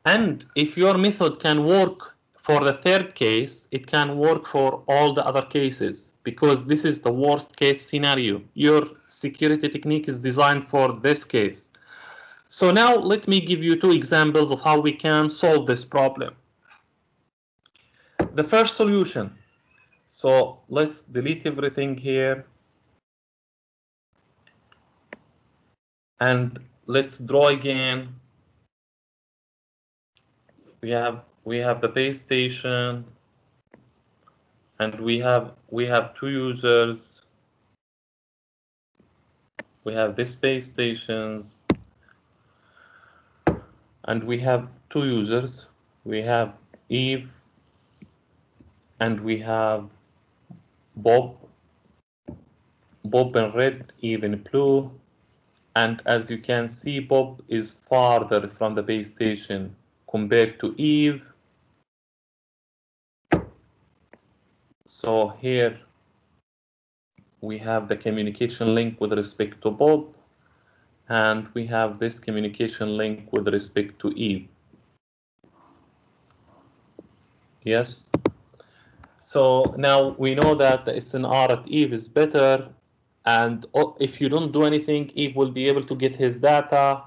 A: and if your method can work for the third case, it can work for all the other cases because this is the worst case scenario. Your security technique is designed for this case. So now let me give you two examples of how we can solve this problem. The first solution. So let's delete everything here. And let's draw again. We have we have the base station. And we have we have two users. We have this base stations. And we have two users. We have Eve and we have Bob. Bob in red Eve in blue and as you can see Bob is farther from the base station compared to Eve. So here we have the communication link with respect to Bob, and we have this communication link with respect to Eve. Yes. So now we know that the SNR at Eve is better, and if you don't do anything, Eve will be able to get his data.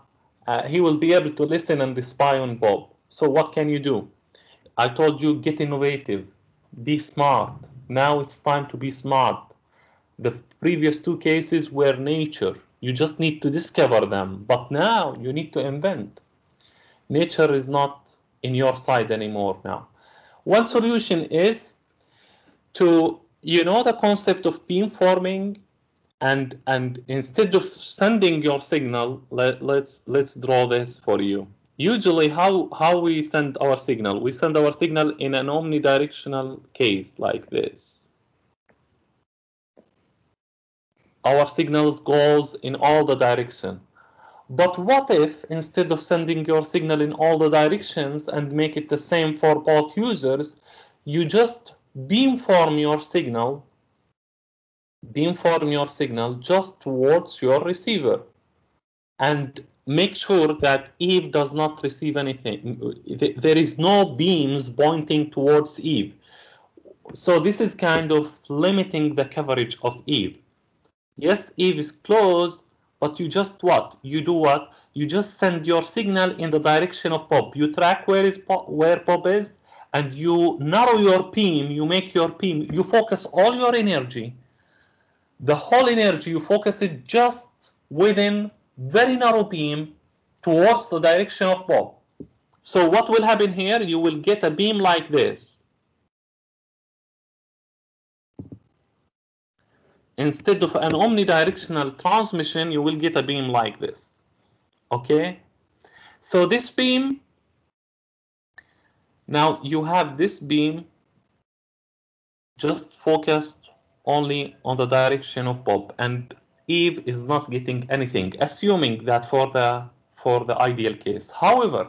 A: Uh, he will be able to listen and spy on Bob. So what can you do? I told you get innovative, be smart. Now it's time to be smart. The previous two cases were nature. You just need to discover them. But now you need to invent. Nature is not in your side anymore now. One solution is to, you know, the concept of beamforming and and instead of sending your signal, let, let's let's draw this for you. Usually how how we send our signal we send our signal in an omnidirectional case like this. Our signals goes in all the direction. But what if instead of sending your signal in all the directions and make it the same for both users you just beamform your signal beamform your signal just towards your receiver and make sure that Eve does not receive anything. There is no beams pointing towards Eve. So this is kind of limiting the coverage of Eve. Yes, Eve is closed, but you just what? You do what? You just send your signal in the direction of Bob. You track where is where Bob is, and you narrow your beam. You make your beam. You focus all your energy, the whole energy. You focus it just within very narrow beam towards the direction of Bob. So what will happen here? You will get a beam like this. Instead of an omnidirectional transmission, you will get a beam like this. Okay? So this beam, now you have this beam just focused only on the direction of Bob and Eve is not getting anything, assuming that for the for the ideal case. However,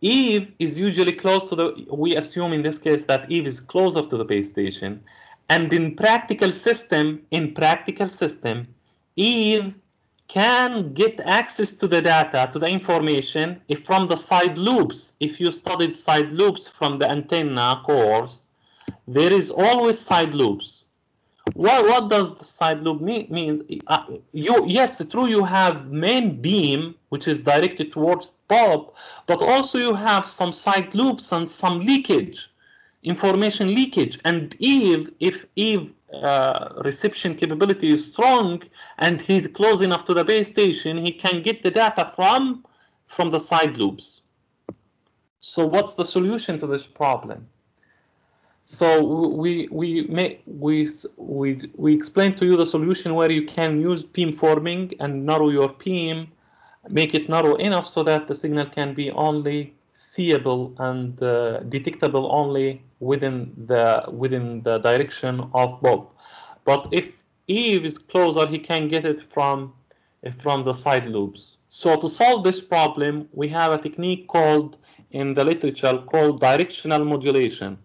A: Eve is usually close to the, we assume in this case that Eve is closer to the base station. And in practical system, in practical system, Eve can get access to the data, to the information if from the side lobes. If you studied side lobes from the antenna course, there is always side lobes what what does the side lobe mean? uh, you yes, true. You have main beam which is directed towards Bob, but also you have some side lobes and some leakage, information leakage. And Eve, if Eve uh, reception capability is strong and he's close enough to the base station, he can get the data from from the side lobes. So what's the solution to this problem? So we we we we we explain to you the solution where you can use beam forming and narrow your beam, make it narrow enough so that the signal can be only seeable and uh, detectable only within the within the direction of Bob. But if Eve is closer, he can get it from from the side lobes. So to solve this problem, we have a technique called in the literature called directional modulation.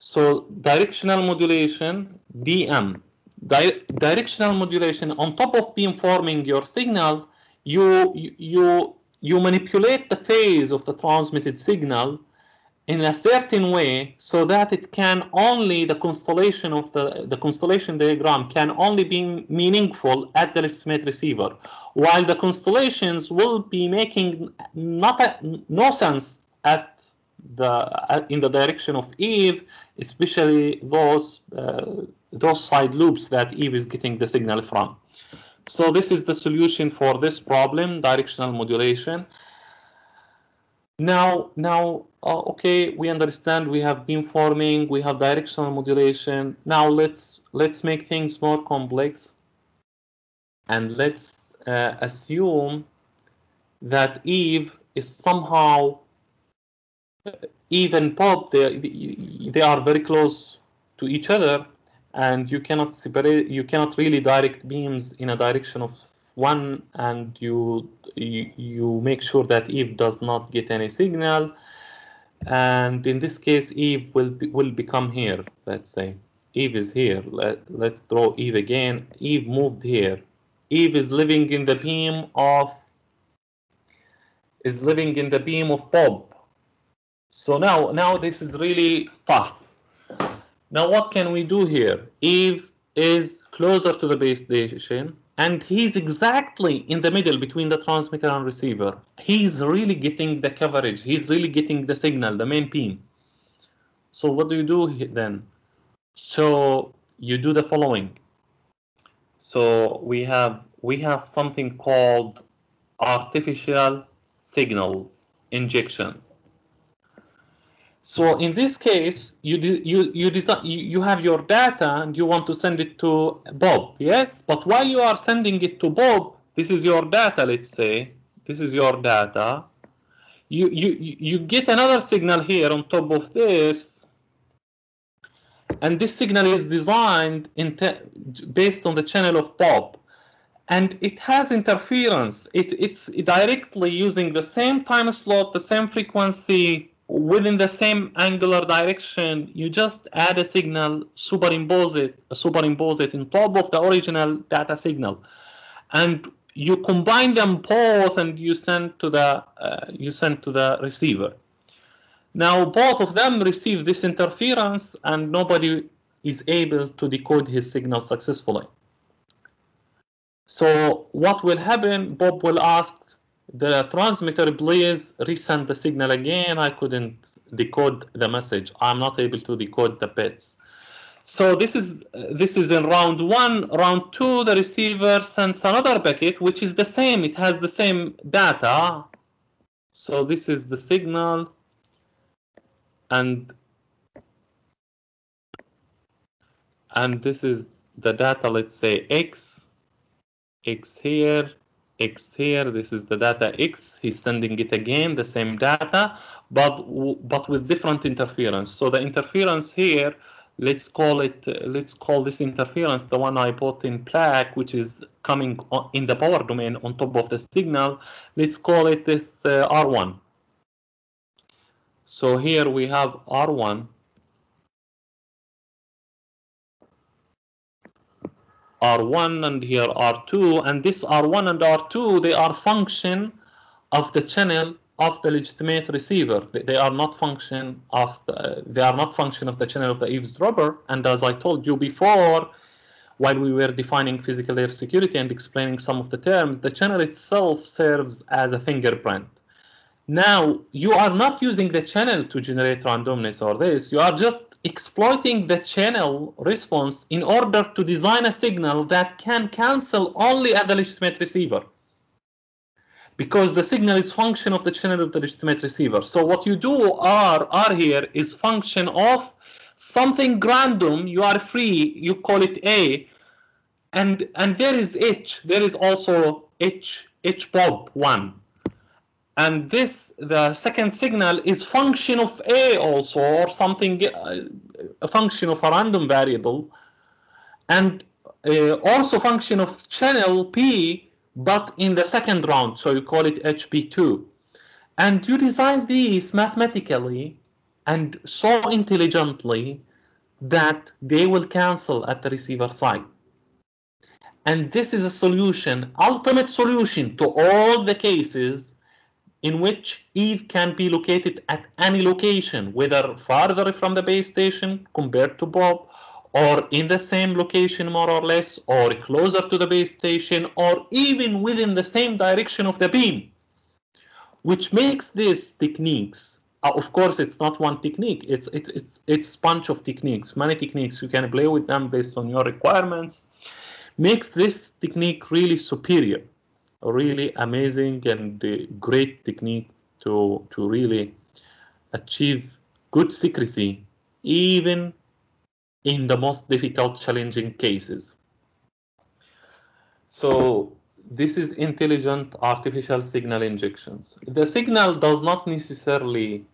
A: So directional modulation, DM, di directional modulation on top of beamforming your signal, you, you, you manipulate the phase of the transmitted signal in a certain way so that it can only the constellation of the the constellation diagram can only be meaningful at the legitimate receiver while the constellations will be making not a, no sense at the in the direction of Eve, especially those uh, those side lobes that Eve is getting the signal from. So this is the solution for this problem, directional modulation. Now, now, uh, okay, we understand we have beam forming, we have directional modulation. Now let's let's make things more complex, and let's uh, assume that Eve is somehow even Bob, they, they are very close to each other, and you cannot separate, you cannot really direct beams in a direction of one, and you you, you make sure that Eve does not get any signal. And in this case, Eve will be, will become here. Let's say Eve is here. Let, let's draw Eve again. Eve moved here. Eve is living in the beam of is living in the beam of Bob so now, now this is really tough. Now what can we do here? Eve is closer to the base station and he's exactly in the middle between the transmitter and receiver. He's really getting the coverage. He's really getting the signal, the main beam. So what do you do then? So you do the following. So we have we have something called artificial signals injection. So in this case, you you you design you, have your data and you want to send it to Bob, yes? But while you are sending it to Bob, this is your data. Let's say this is your data. You you you get another signal here on top of this, and this signal is designed in based on the channel of Bob and it has interference. It, it's directly using the same time slot, the same frequency, within the same angular direction, you just add a signal, superimpose it, superimpose it on top of the original data signal, and you combine them both, and you send to the uh, you send to the receiver. Now both of them receive this interference, and nobody is able to decode his signal successfully. So what will happen, Bob will ask the transmitter, please resend the signal again. I couldn't decode the message. I'm not able to decode the bits. So this is this is in round one. Round two, the receiver sends another packet, which is the same. It has the same data. So this is the signal, and and this is the data. Let's say x, x here, x here. This is the data x. He's sending it again, the same data, but but with different interference. So the interference here let's call it uh, let's call this interference the one I put in black which is coming in the power domain on top of the signal let's call it this uh, R1 so here we have R1 R1 and here R2 and this R1 and R2 they are function of the channel of the legitimate receiver. They are not function of the, they are not function of the channel of the eavesdropper. And as I told you before, while we were defining physical layer security and explaining some of the terms, the channel itself serves as a fingerprint. Now, you are not using the channel to generate randomness or this. You are just exploiting the channel response in order to design a signal that can cancel only at the legitimate receiver because the signal is function of the channel of the legitimate receiver. So what you do R, R here is function of something random, you are free, you call it A, and and there is H, there is also H, H bob 1. And this, the second signal is function of A also, or something, uh, a function of a random variable, and uh, also function of channel P, but in the second round, so you call it HP2. And you design these mathematically and so intelligently that they will cancel at the receiver side. And this is a solution, ultimate solution to all the cases in which Eve can be located at any location, whether farther from the base station compared to Bob, or in the same location more or less, or closer to the base station, or even within the same direction of the beam, which makes these techniques, uh, of course, it's not one technique, it's, it's, it's, it's bunch of techniques, many techniques, you can play with them based on your requirements, makes this technique really superior, really amazing and great technique to, to really achieve good secrecy, even in the most difficult, challenging cases. So this is intelligent artificial signal injections. The signal does not necessarily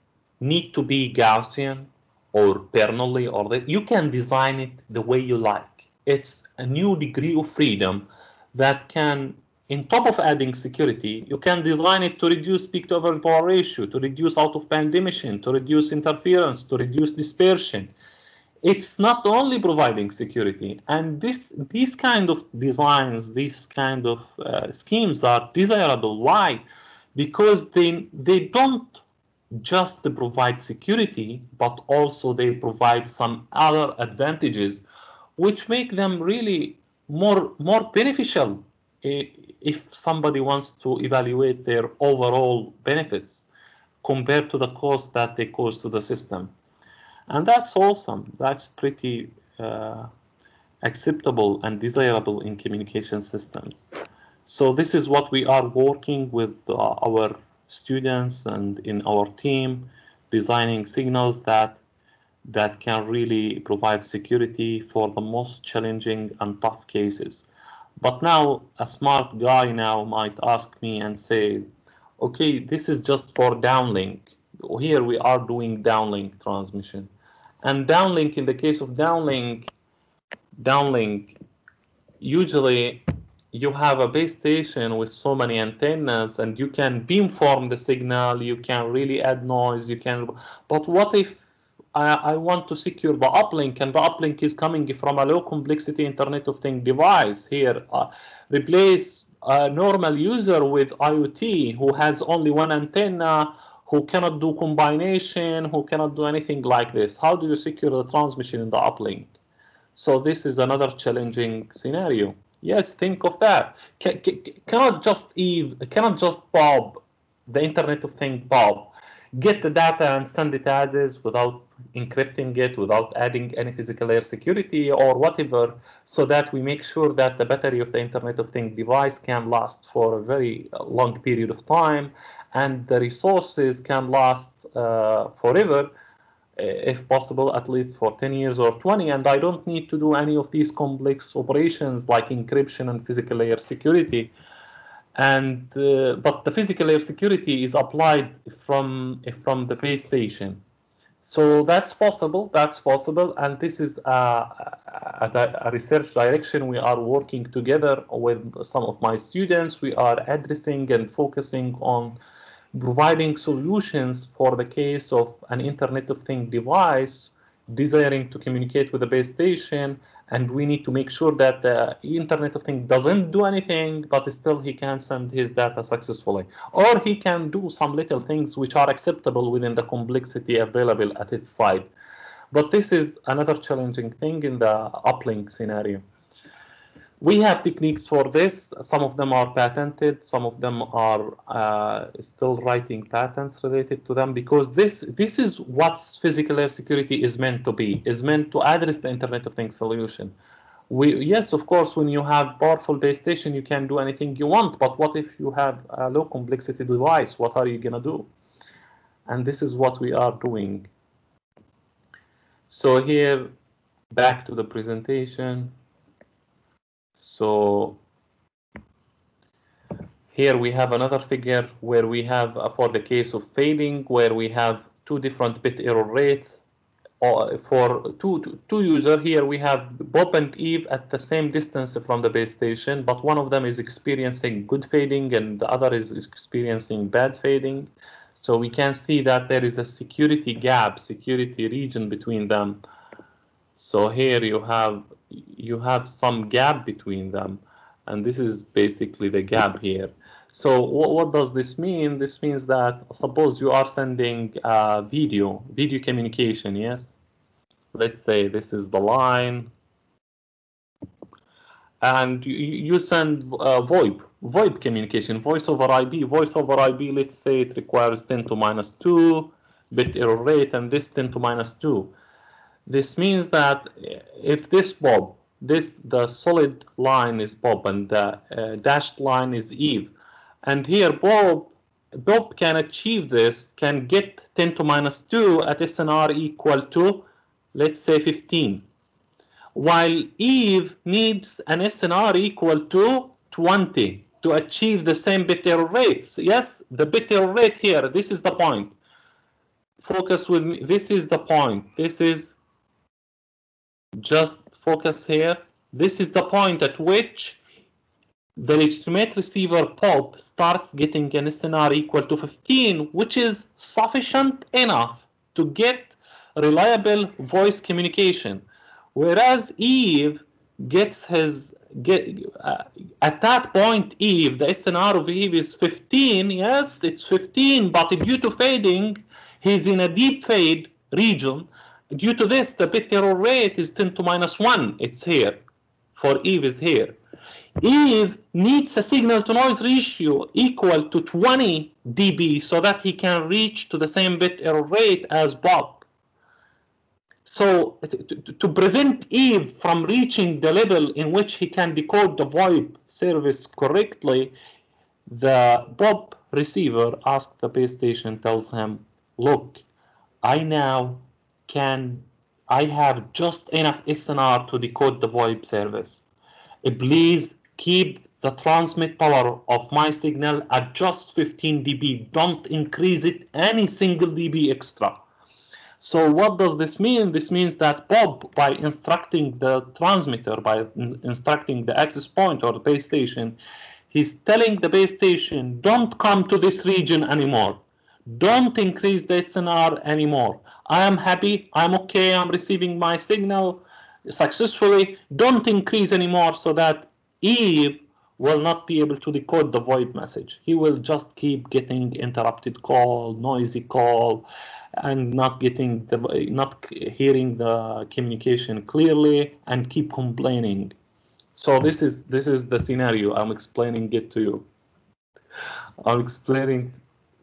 A: need to be Gaussian or Bernoulli or that. You can design it the way you like. It's a new degree of freedom that can, in top of adding security, you can design it to reduce peak to average power ratio, to reduce out of band emission, to reduce interference, to reduce dispersion, it's not only providing security and this these kind of designs these kind of uh, schemes are desirable. Why? Because they they don't just provide security but also they provide some other advantages which make them really more more beneficial if somebody wants to evaluate their overall benefits compared to the cost that they cause to the system and that's awesome. That's pretty uh, acceptable and desirable in communication systems. So this is what we are working with uh, our students and in our team, designing signals that that can really provide security for the most challenging and tough cases. But now a smart guy now might ask me and say, okay, this is just for downlink. Here we are doing downlink transmission. And downlink, in the case of downlink, downlink, usually you have a base station with so many antennas and you can beamform the signal, you can really add noise, you can, but what if I, I want to secure the uplink and the uplink is coming from a low complexity Internet of Things device here, uh, replace a normal user with IoT who has only one antenna who cannot do combination, who cannot do anything like this. How do you secure the transmission in the uplink? So this is another challenging scenario. Yes, think of that. Can, cannot just Eve, cannot just Bob, the Internet of Things Bob, get the data and send it as is without encrypting it, without adding any physical layer security or whatever, so that we make sure that the battery of the Internet of Things device can last for a very long period of time and the resources can last uh, forever if possible, at least for 10 years or 20, and I don't need to do any of these complex operations like encryption and physical layer security. And uh, but the physical layer security is applied from from the base station, so that's possible. That's possible, and this is a, a, a research direction we are working together with some of my students. We are addressing and focusing on providing solutions for the case of an Internet of thing device desiring to communicate with the base station and we need to make sure that the Internet of Things doesn't do anything, but still he can send his data successfully. Or he can do some little things which are acceptable within the complexity available at its side. But this is another challenging thing in the uplink scenario. We have techniques for this. Some of them are patented. Some of them are uh, still writing patents related to them because this this is what physical layer security is meant to be. Is meant to address the Internet of Things solution. We yes, of course, when you have powerful base station, you can do anything you want. But what if you have a low complexity device? What are you gonna do? And this is what we are doing. So here, back to the presentation. So here we have another figure where we have uh, for the case of fading where we have two different bit error rates. Uh, for two, two, two user here we have Bob and Eve at the same distance from the base station but one of them is experiencing good fading and the other is experiencing bad fading so we can see that there is a security gap security region between them. So here you have you have some gap between them and this is basically the gap here. So what, what does this mean? This means that suppose you are sending a video video communication yes? Let's say this is the line. And you, you send uh, VoIP VoIP communication voice over IP voice over IP let's say it requires 10 to minus 2 bit error rate and this 10 to minus 2 this means that if this Bob, this the solid line is Bob and the uh, dashed line is Eve, and here Bob, Bob can achieve this, can get 10 to minus 2 at SNR equal to, let's say 15. While Eve needs an SNR equal to 20 to achieve the same bit error rates. Yes, the bit error rate here, this is the point. Focus with me, this is the point. This is just focus here. This is the point at which the legitimate receiver Bob starts getting an SNR equal to 15, which is sufficient enough to get reliable voice communication. Whereas Eve gets his get uh, at that point Eve the SNR of Eve is 15 yes it's 15 but due to fading he's in a deep fade region Due to this, the bit error rate is 10 to minus 1. It's here. For Eve is here. Eve needs a signal to noise ratio equal to 20 dB so that he can reach to the same bit error rate as Bob. So to, prevent Eve from reaching the level in which he can decode the VoIP service correctly, the Bob receiver asks the base station, tells him, look, I now can I have just enough SNR to decode the VoIP service. Uh, please keep the transmit power of my signal at just 15 dB. Don't increase it any single dB extra. So what does this mean? This means that Bob, by instructing the transmitter, by instructing the access point or the base station, he's telling the base station, don't come to this region anymore. Don't increase the SNR anymore. I am happy, I'm okay, I'm receiving my signal successfully. Don't increase anymore so that Eve will not be able to decode the VoIP message. He will just keep getting interrupted call, noisy call, and not getting the not hearing the communication clearly and keep complaining. So this is this is the scenario. I'm explaining it to you. I'm explaining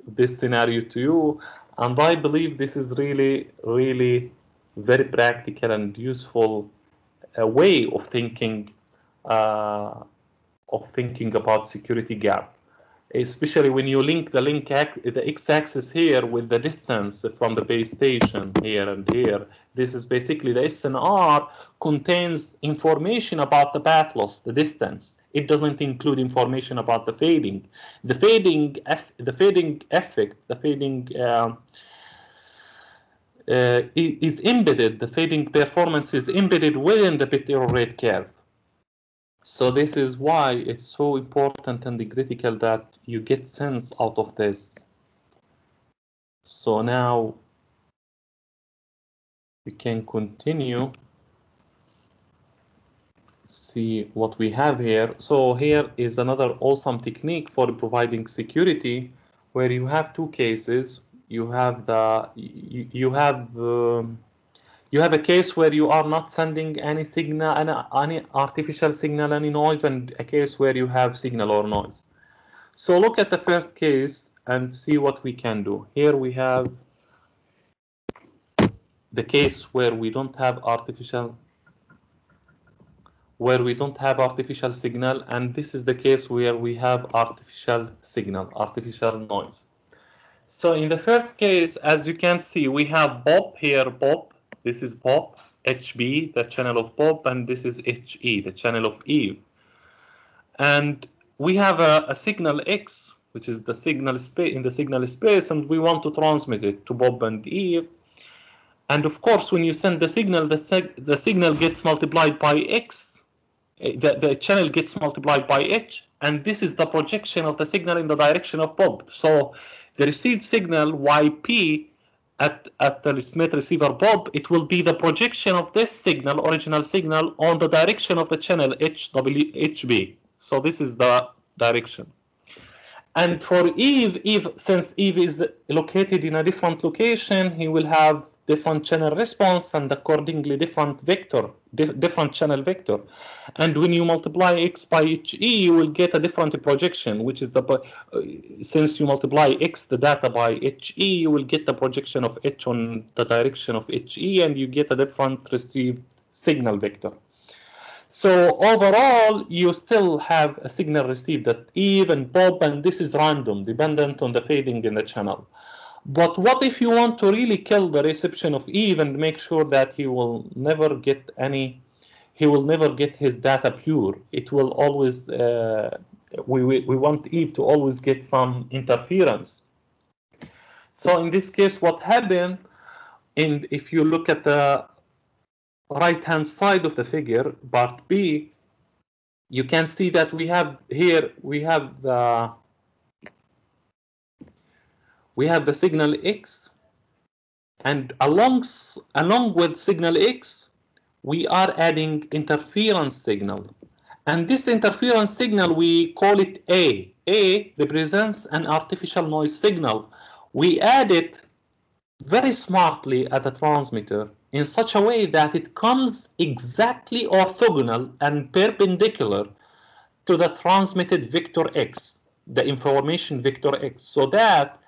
A: this scenario to you, and I believe this is really, really very practical and useful uh, way of thinking uh, of thinking about security gap especially when you link the link the x-axis here with the distance from the base station here and here. This is basically the SNR contains information about the path loss, the distance. It doesn't include information about the fading. The fading, the fading effect, the fading uh, uh, is embedded. The fading performance is embedded within the bit error rate curve. So this is why it's so important and critical that you get sense out of this. So now we can continue. See what we have here. So here is another awesome technique for providing security where you have two cases. You have the you, you have um, you have a case where you are not sending any signal, any, any artificial signal, any noise, and a case where you have signal or noise. So look at the first case and see what we can do. Here we have the case where we don't have artificial where we don't have artificial signal and this is the case where we have artificial signal artificial noise so in the first case as you can see we have Bob here Bob this is Bob, HB, the channel of Bob, and this is HE, the channel of Eve. And we have a, a signal X, which is the signal space in the signal space, and we want to transmit it to Bob and Eve. And of course, when you send the signal, the, the signal gets multiplied by X. Eh, the, the channel gets multiplied by H, and this is the projection of the signal in the direction of Bob. So the received signal YB at, at the legitimate receiver Bob, it will be the projection of this signal, original signal, on the direction of the channel HWHB. So this is the direction. And for Eve, Eve, since Eve is located in a different location, he will have different channel response and accordingly different vector, different channel vector. And when you multiply x by HE, you will get a different projection, which is the, uh, since you multiply x, the data by HE, you will get the projection of H on the direction of HE, and you get a different received signal vector. So overall, you still have a signal received at Eve and Bob, and this is random, dependent on the fading in the channel. But what if you want to really kill the reception of Eve and make sure that he will never get any, he will never get his data pure. It will always, uh, we, we, we want Eve to always get some interference. So in this case, what happened, and if you look at the right-hand side of the figure, part B, you can see that we have here, we have the we have the signal X, and along, along with signal X, we are adding interference signal. And this interference signal, we call it A. A represents an artificial noise signal. We add it very smartly at the transmitter in such a way that it comes exactly orthogonal and perpendicular to the transmitted vector X, the information vector X, so that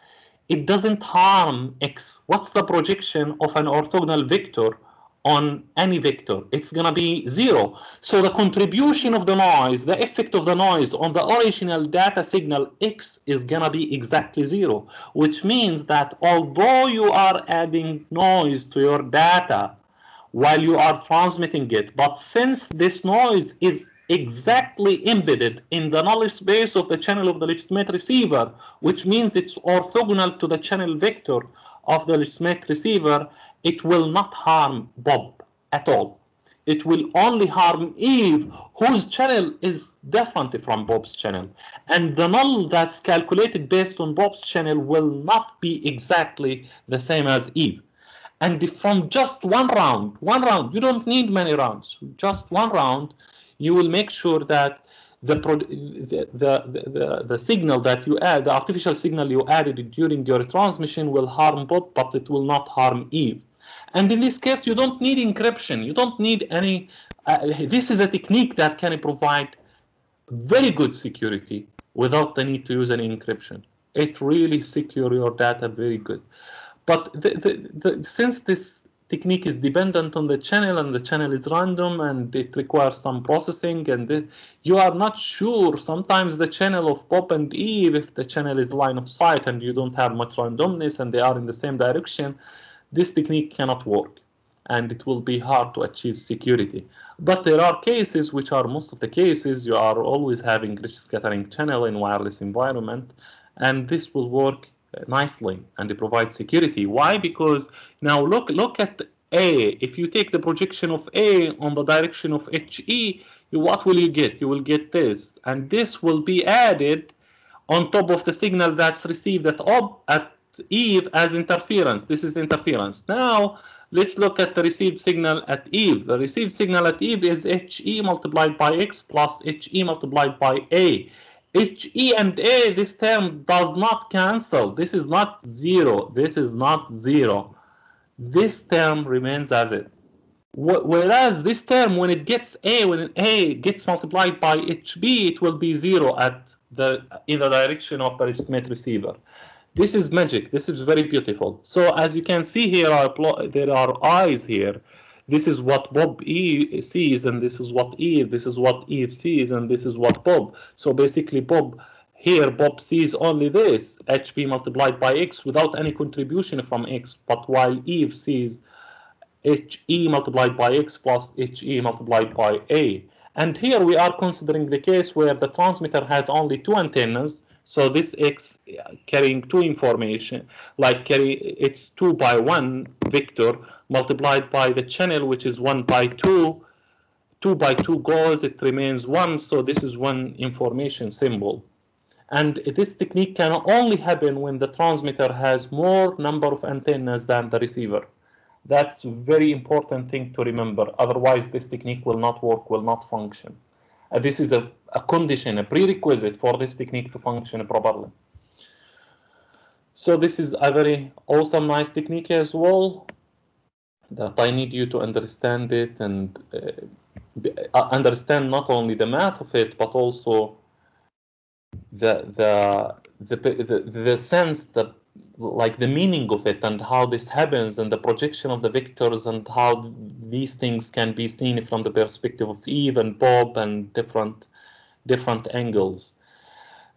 A: it doesn't harm x. What's the projection of an orthogonal vector on any vector? It's going to be zero. So the contribution of the noise, the effect of the noise on the original data signal x is going to be exactly zero, which means that although you are adding noise to your data while you are transmitting it, but since this noise is exactly embedded in the null space of the channel of the legitimate receiver, which means it's orthogonal to the channel vector of the legitimate receiver, it will not harm Bob at all. It will only harm Eve, whose channel is different from Bob's channel. And the null that's calculated based on Bob's channel will not be exactly the same as Eve. And from just one round, one round, you don't need many rounds, just one round, you will make sure that the, the, the, the, signal that you add, the artificial signal you added during your transmission will harm Bob, but it will not harm Eve. And in this case, you don't need encryption. You don't need any. Uh, this is a technique that can provide very good security without the need to use any encryption. It really secure your data very good. But the, the, the, since this technique is dependent on the channel and the channel is random and it requires some processing and it, you are not sure sometimes the channel of Bob and Eve if the channel is line of sight and you don't have much randomness and they are in the same direction this technique cannot work and it will be hard to achieve security. But there are cases which are most of the cases you are always having rich scattering channel in wireless environment and this will work nicely and it provides security. Why? Because now look look at A. If you take the projection of A on the direction of HE, you what will you get? You will get this, and this will be added on top of the signal that's received at ob at Eve as interference. This is interference. Now let's look at the received signal at Eve. The received signal at Eve is HE multiplied by X plus HE multiplied by A. H, E, and A, this term does not cancel. This is not zero. This is not zero. This term remains as is. Whereas this term, when it gets A, when A gets multiplied by HB, it will be zero at the in the direction of the legitimate receiver. This is magic. This is very beautiful. So as you can see here, there are eyes here this is what Bob e sees, and this is what Eve, this is what Eve sees, and this is what Bob. So basically, Bob here, Bob sees only this, HB multiplied by X without any contribution from X, but while Eve sees HE multiplied by X plus HE multiplied by A. And here we are considering the case where the transmitter has only two antennas, so this X carrying two information, like carry it's two by one vector multiplied by the channel, which is one by two. Two by two goes, it remains one. So this is one information symbol. And this technique can only happen when the transmitter has more number of antennas than the receiver. That's a very important thing to remember. Otherwise, this technique will not work, will not function. Uh, this is a, a condition, a prerequisite for this technique to function properly. So this is a very awesome, nice technique as well that I need you to understand it and uh, uh, understand not only the math of it, but also the the the the, the sense that like the meaning of it and how this happens and the projection of the vectors and how these things can be seen from the perspective of Eve and Bob and different different angles.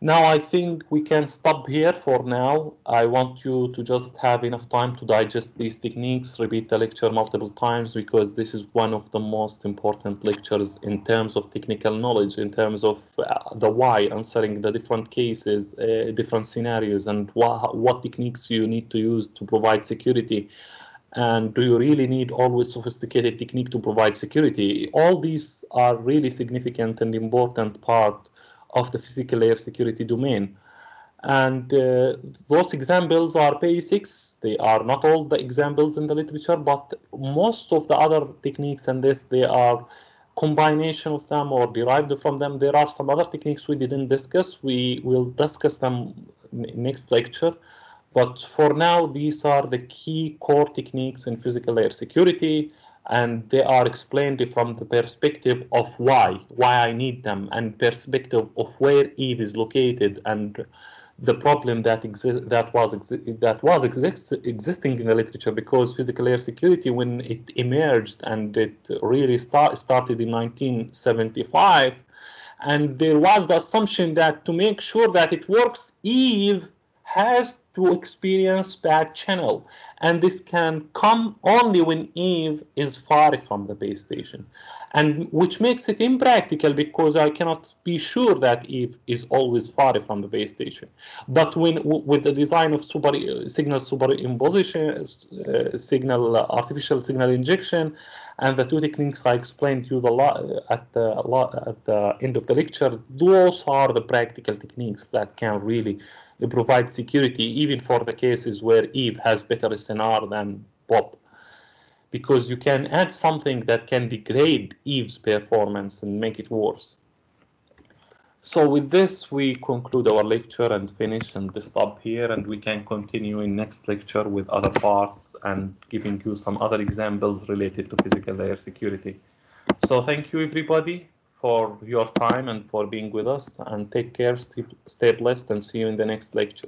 A: Now I think we can stop here for now. I want you to just have enough time to digest these techniques, repeat the lecture multiple times because this is one of the most important lectures in terms of technical knowledge, in terms of uh, the why, answering the different cases, uh, different scenarios, and wh what techniques you need to use to provide security. And do you really need always sophisticated technique to provide security? All these are really significant and important part of the physical layer security domain. And uh, those examples are basics. They are not all the examples in the literature, but most of the other techniques and this, they are combination of them or derived from them. There are some other techniques we didn't discuss. We will discuss them next lecture. But for now, these are the key core techniques in physical layer security and they are explained from the perspective of why, why I need them, and perspective of where Eve is located, and the problem that exist that was exi that was exist existing in the literature because physical layer security when it emerged and it really start, started in 1975 and there was the assumption that to make sure that it works eve has to experience that channel and this can come only when Eve is far from the base station and which makes it impractical because I cannot be sure that Eve is always far from the base station. But when with the design of super signal superimposition, uh, signal uh, artificial signal injection, and the two techniques I explained to you the at the at the end of the lecture, those are the practical techniques that can really provide security even for the cases where Eve has better SNR than Bob. Because you can add something that can degrade Eve's performance and make it worse. So with this, we conclude our lecture and finish and stop here, and we can continue in next lecture with other parts and giving you some other examples related to physical layer security. So thank you everybody for your time and for being with us and take care, stay, stay blessed and see you in the next lecture.